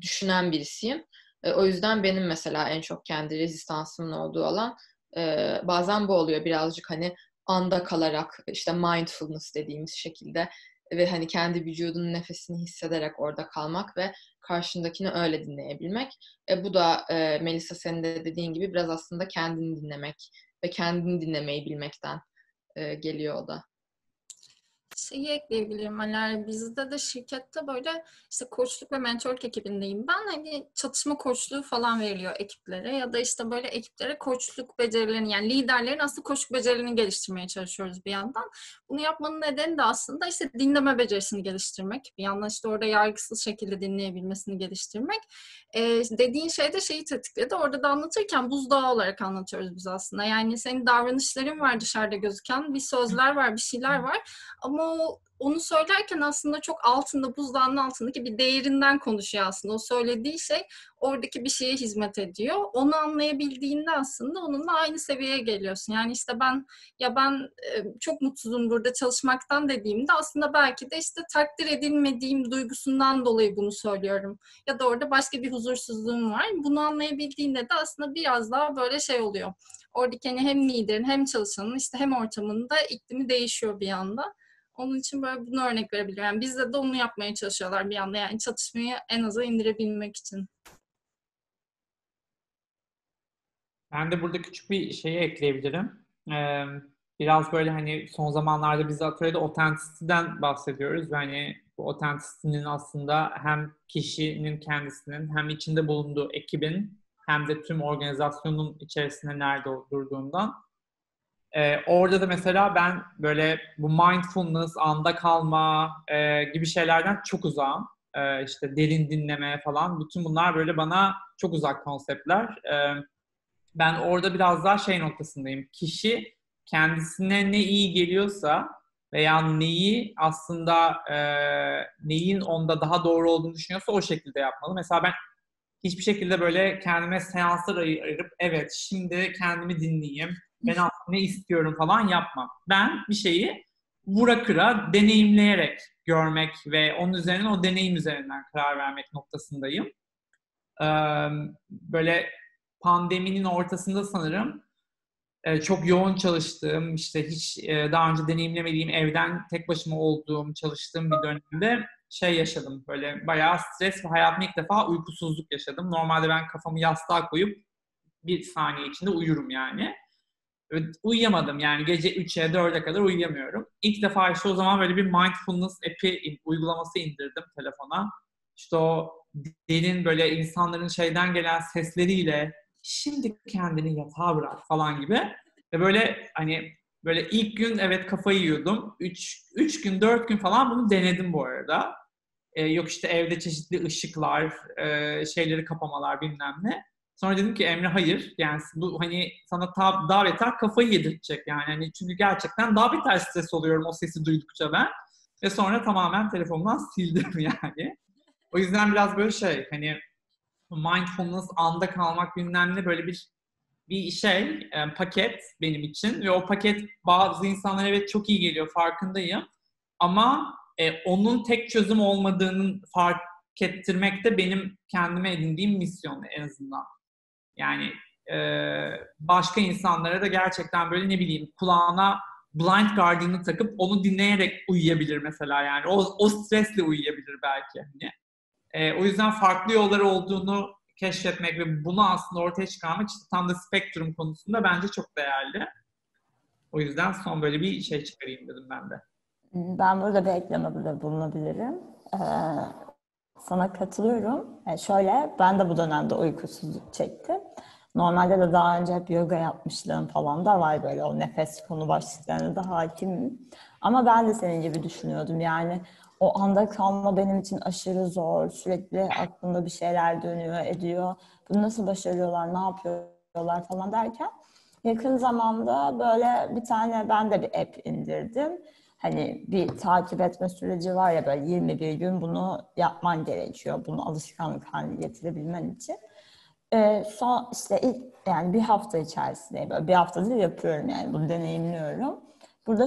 düşünen birisiyim. E, o yüzden benim mesela en çok kendi rezistansımın olduğu alan e, bazen bu oluyor birazcık hani anda kalarak işte mindfulness dediğimiz şekilde ve hani kendi vücudunun nefesini hissederek orada kalmak ve karşındakini öyle dinleyebilmek. E, bu da e, Melisa senin de dediğin gibi biraz aslında kendini dinlemek ve kendini dinlemeyi bilmekten e, geliyor o da şeyi ekleyebilirim Aler. Bizde de şirkette böyle işte koçluk ve mentorluk ekibindeyim. Ben hani çatışma koçluğu falan veriliyor ekiplere ya da işte böyle ekiplere koçluk becerilerini yani liderlerin aslında koçluk becerilerini geliştirmeye çalışıyoruz bir yandan. Bunu yapmanın nedeni de aslında işte dinleme becerisini geliştirmek. Bir yandan işte orada yargısız şekilde dinleyebilmesini geliştirmek. Ee, dediğin şey de şeyi tetikledi. Orada da anlatırken buzdağı olarak anlatıyoruz biz aslında. Yani senin davranışların var dışarıda gözüken, bir sözler var, bir şeyler var. Ama o onu söylerken aslında çok altında, buzdağının altındaki bir değerinden konuşuyor aslında. O söylediği şey oradaki bir şeye hizmet ediyor. Onu anlayabildiğinde aslında onunla aynı seviyeye geliyorsun. Yani işte ben ya ben çok mutsuzum burada çalışmaktan dediğimde aslında belki de işte takdir edilmediğim duygusundan dolayı bunu söylüyorum. Ya da orada başka bir huzursuzluğum var. Bunu anlayabildiğinde de aslında biraz daha böyle şey oluyor. Oradaki hani hem liderin hem çalışanın işte hem ortamında iklimi değişiyor bir anda. Onun için böyle bunu örnek verebilirim. Yani bizde de onu yapmaya çalışıyorlar bir anda. Yani çatışmayı en aza indirebilmek için. Ben de burada küçük bir şeyi ekleyebilirim. Ee, biraz böyle hani son zamanlarda biz atölyede authenticiteden bahsediyoruz. Yani bu authenticitinin aslında hem kişinin kendisinin hem içinde bulunduğu ekibin hem de tüm organizasyonun içerisinde nerede durduğundan ee, orada da mesela ben böyle bu mindfulness, anda kalma e, gibi şeylerden çok uzağım. Ee, işte derin dinleme falan. Bütün bunlar böyle bana çok uzak konseptler. Ee, ben orada biraz daha şey noktasındayım. Kişi kendisine ne iyi geliyorsa veya neyi aslında e, neyin onda daha doğru olduğunu düşünüyorsa o şekilde yapmalı. Mesela ben hiçbir şekilde böyle kendime seanslar ayırıp evet şimdi kendimi dinleyeyim ben aslında ne istiyorum falan yapmam. Ben bir şeyi vura kıra deneyimleyerek görmek ve onun üzerinden o deneyim üzerinden karar vermek noktasındayım. Böyle pandeminin ortasında sanırım çok yoğun çalıştığım, işte hiç daha önce deneyimlemediğim, evden tek başıma olduğum, çalıştığım bir dönemde şey yaşadım. Böyle bayağı stres ve hayatımda ilk defa uykusuzluk yaşadım. Normalde ben kafamı yastığa koyup bir saniye içinde uyurum yani uyuyamadım yani gece 3'e 4'e kadar uyuyamıyorum. İlk defa işte o zaman böyle bir mindfulness app'i uygulaması indirdim telefona. işte o derin böyle insanların şeyden gelen sesleriyle şimdi kendini yatağa bırak falan gibi. Ve böyle hani böyle ilk gün evet kafayı yiyordum. Üç, üç gün, dört gün falan bunu denedim bu arada. Ee, yok işte evde çeşitli ışıklar, e, şeyleri kapamalar bilmem ne. Sonra dedim ki Emre hayır. Yani bu hani sana ta, kafayı yedirtecek yani. Hani çünkü gerçekten daha beter stres oluyorum o sesi duydukça ben. Ve sonra tamamen telefonumdan sildim yani. O yüzden biraz böyle şey hani mindfulness, anda kalmak bilmem ne böyle bir bir şey, e, paket benim için ve o paket bazı insanlara evet çok iyi geliyor farkındayım. Ama e, onun tek çözüm olmadığının fark ettirmek de benim kendime edindiğim misyon en azından. Yani e, başka insanlara da gerçekten böyle ne bileyim kulağına Blind Guardian'ı takıp onu dinleyerek uyuyabilir mesela yani. O, o stresle uyuyabilir belki. Hani. E, o yüzden farklı yolları olduğunu keşfetmek ve bunu aslında ortaya çıkarmak işte tam da spektrum konusunda bence çok değerli. O yüzden son böyle bir şey çıkarayım dedim ben de. Ben burada bir eklemede bulunabilirim. Ee, sana katılıyorum. Yani şöyle, ben de bu dönemde uykusuzluk çektim. Normalde de daha önce hep yoga yapmışlığım falan da var böyle o nefes konu başlıklarına da hakimim. Ama ben de senin gibi düşünüyordum yani o anda kalma benim için aşırı zor. Sürekli aklımda bir şeyler dönüyor, ediyor. Bunu nasıl başarıyorlar, ne yapıyorlar falan derken yakın zamanda böyle bir tane ben de bir app indirdim. Hani bir takip etme süreci var ya böyle 21 gün bunu yapman gerekiyor. Bunu alışkanlık haline getirebilmen için. Ee, son işte ilk yani bir hafta içerisinde böyle bir haftadır yapıyorum yani bunu deneyimliyorum. Burada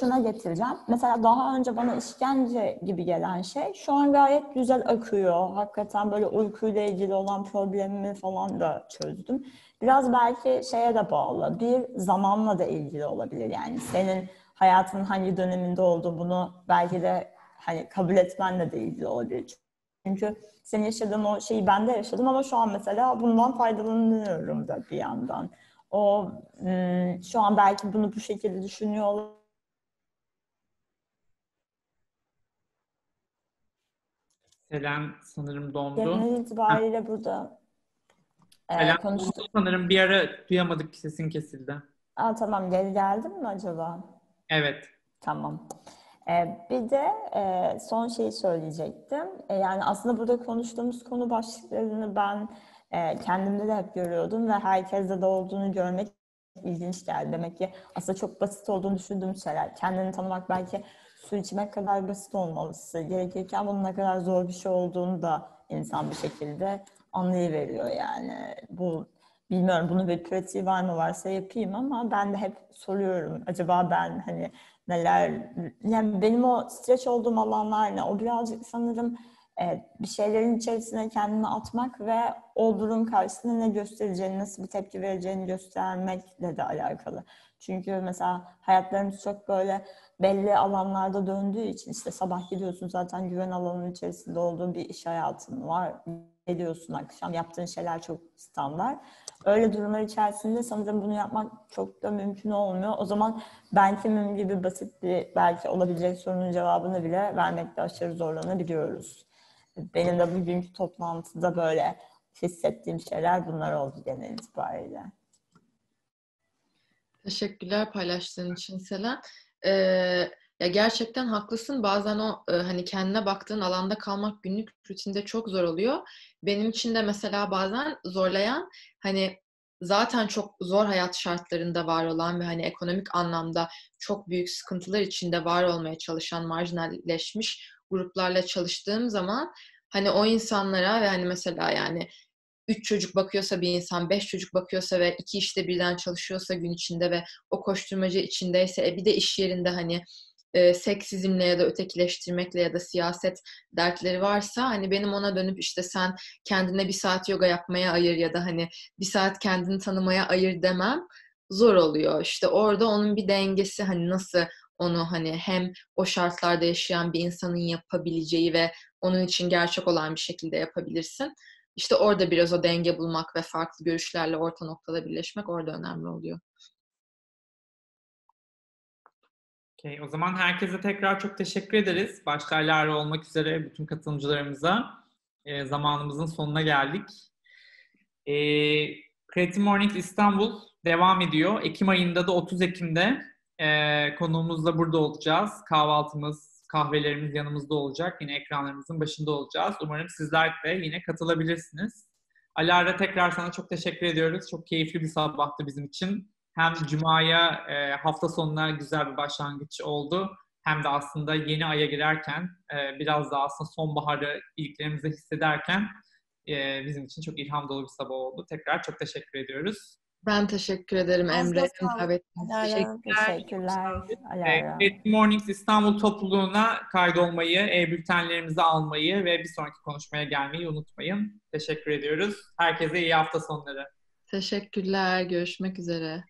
şuna getireceğim. Mesela daha önce bana işkence gibi gelen şey şu an gayet güzel akıyor. Hakikaten böyle uykuyla ilgili olan problemimi falan da çözdüm. Biraz belki şeye de bağlı. Bir zamanla da ilgili olabilir. Yani senin hayatının hangi döneminde olduğu bunu belki de hani kabul etmenle de ilgili olabilir. Çünkü senin yaşadığın o şeyi ben de yaşadım ama şu an mesela bundan faydalanıyorum da bir yandan. O şu an belki bunu bu şekilde düşünüyor Selen sanırım dondu. Genel itibariyle ha. burada e, Selen konuştuk. sanırım bir ara duyamadık sesin kesildi. Aa, tamam geri geldin mi acaba? Evet. Tamam. Ee, bir de e, son şeyi söyleyecektim. E, yani aslında burada konuştuğumuz konu başlıklarını ben e, kendimde de hep görüyordum ve herkeste de olduğunu görmek ilginç geldi. Demek ki aslında çok basit olduğunu düşündüğüm şeyler. Kendini tanımak belki su içmek kadar basit olmalısı gerekirken bunun ne kadar zor bir şey olduğunu da insan bir şekilde anlayıveriyor yani. Bu bilmiyorum bunun bir pratiği var mı varsa yapayım ama ben de hep soruyorum. Acaba ben hani neler yani benim o streç olduğum alanlar ne? O birazcık sanırım e, bir şeylerin içerisine kendini atmak ve o durum karşısında ne göstereceğini, nasıl bir tepki vereceğini göstermekle de alakalı. Çünkü mesela hayatlarımız çok böyle belli alanlarda döndüğü için işte sabah gidiyorsun zaten güven alanının içerisinde olduğun bir iş hayatın var. Geliyorsun akşam yaptığın şeyler çok standart. Öyle durumlar içerisinde sanırım bunu yapmak çok da mümkün olmuyor. O zaman ben kimim gibi basit bir belki olabilecek sorunun cevabını bile vermekte aşırı zorlanabiliyoruz. Benim de bugünkü toplantıda böyle hissettiğim şeyler bunlar oldu genel itibariyle. Teşekkürler paylaştığın için Selen. Ee, ya gerçekten haklısın. Bazen o e, hani kendine baktığın alanda kalmak günlük rutinde çok zor oluyor. Benim için de mesela bazen zorlayan hani zaten çok zor hayat şartlarında var olan ve hani ekonomik anlamda çok büyük sıkıntılar içinde var olmaya çalışan marjinalleşmiş gruplarla çalıştığım zaman hani o insanlara ve hani mesela yani üç çocuk bakıyorsa bir insan, beş çocuk bakıyorsa ve iki işte birden çalışıyorsa gün içinde ve o koşturmacı içindeyse e bir de iş yerinde hani e, seksizmle ya da ötekileştirmekle ya da siyaset dertleri varsa hani benim ona dönüp işte sen kendine bir saat yoga yapmaya ayır ya da hani bir saat kendini tanımaya ayır demem zor oluyor. İşte orada onun bir dengesi hani nasıl onu hani hem o şartlarda yaşayan bir insanın yapabileceği ve onun için gerçek olan bir şekilde yapabilirsin. İşte orada biraz o denge bulmak ve farklı görüşlerle orta noktada birleşmek orada önemli oluyor. Okay, o zaman herkese tekrar çok teşekkür ederiz. Başta olmak üzere bütün katılımcılarımıza. e, zamanımızın sonuna geldik. E, Creative Mornings İstanbul devam ediyor. Ekim ayında da 30 Ekim'de e, konuğumuzla burada olacağız. Kahvaltımız, kahvelerimiz yanımızda olacak. Yine ekranlarımızın başında olacağız. Umarım sizler de yine katılabilirsiniz. Alara tekrar sana çok teşekkür ediyoruz. Çok keyifli bir sabahtı bizim için. Hem Cuma'ya, e, hafta sonuna güzel bir başlangıç oldu. Hem de aslında yeni aya girerken, e, biraz da aslında sonbaharı iliklerimize hissederken e, bizim için çok ilham dolu bir sabah oldu. Tekrar çok teşekkür ediyoruz. Ben teşekkür ederim Emre. için. Teşekkürler. Alara. Creative Mornings İstanbul topluluğuna kaydolmayı, e-bültenlerimizi almayı ve bir sonraki konuşmaya gelmeyi unutmayın. Teşekkür ediyoruz. Herkese iyi hafta sonları. Teşekkürler. Görüşmek üzere.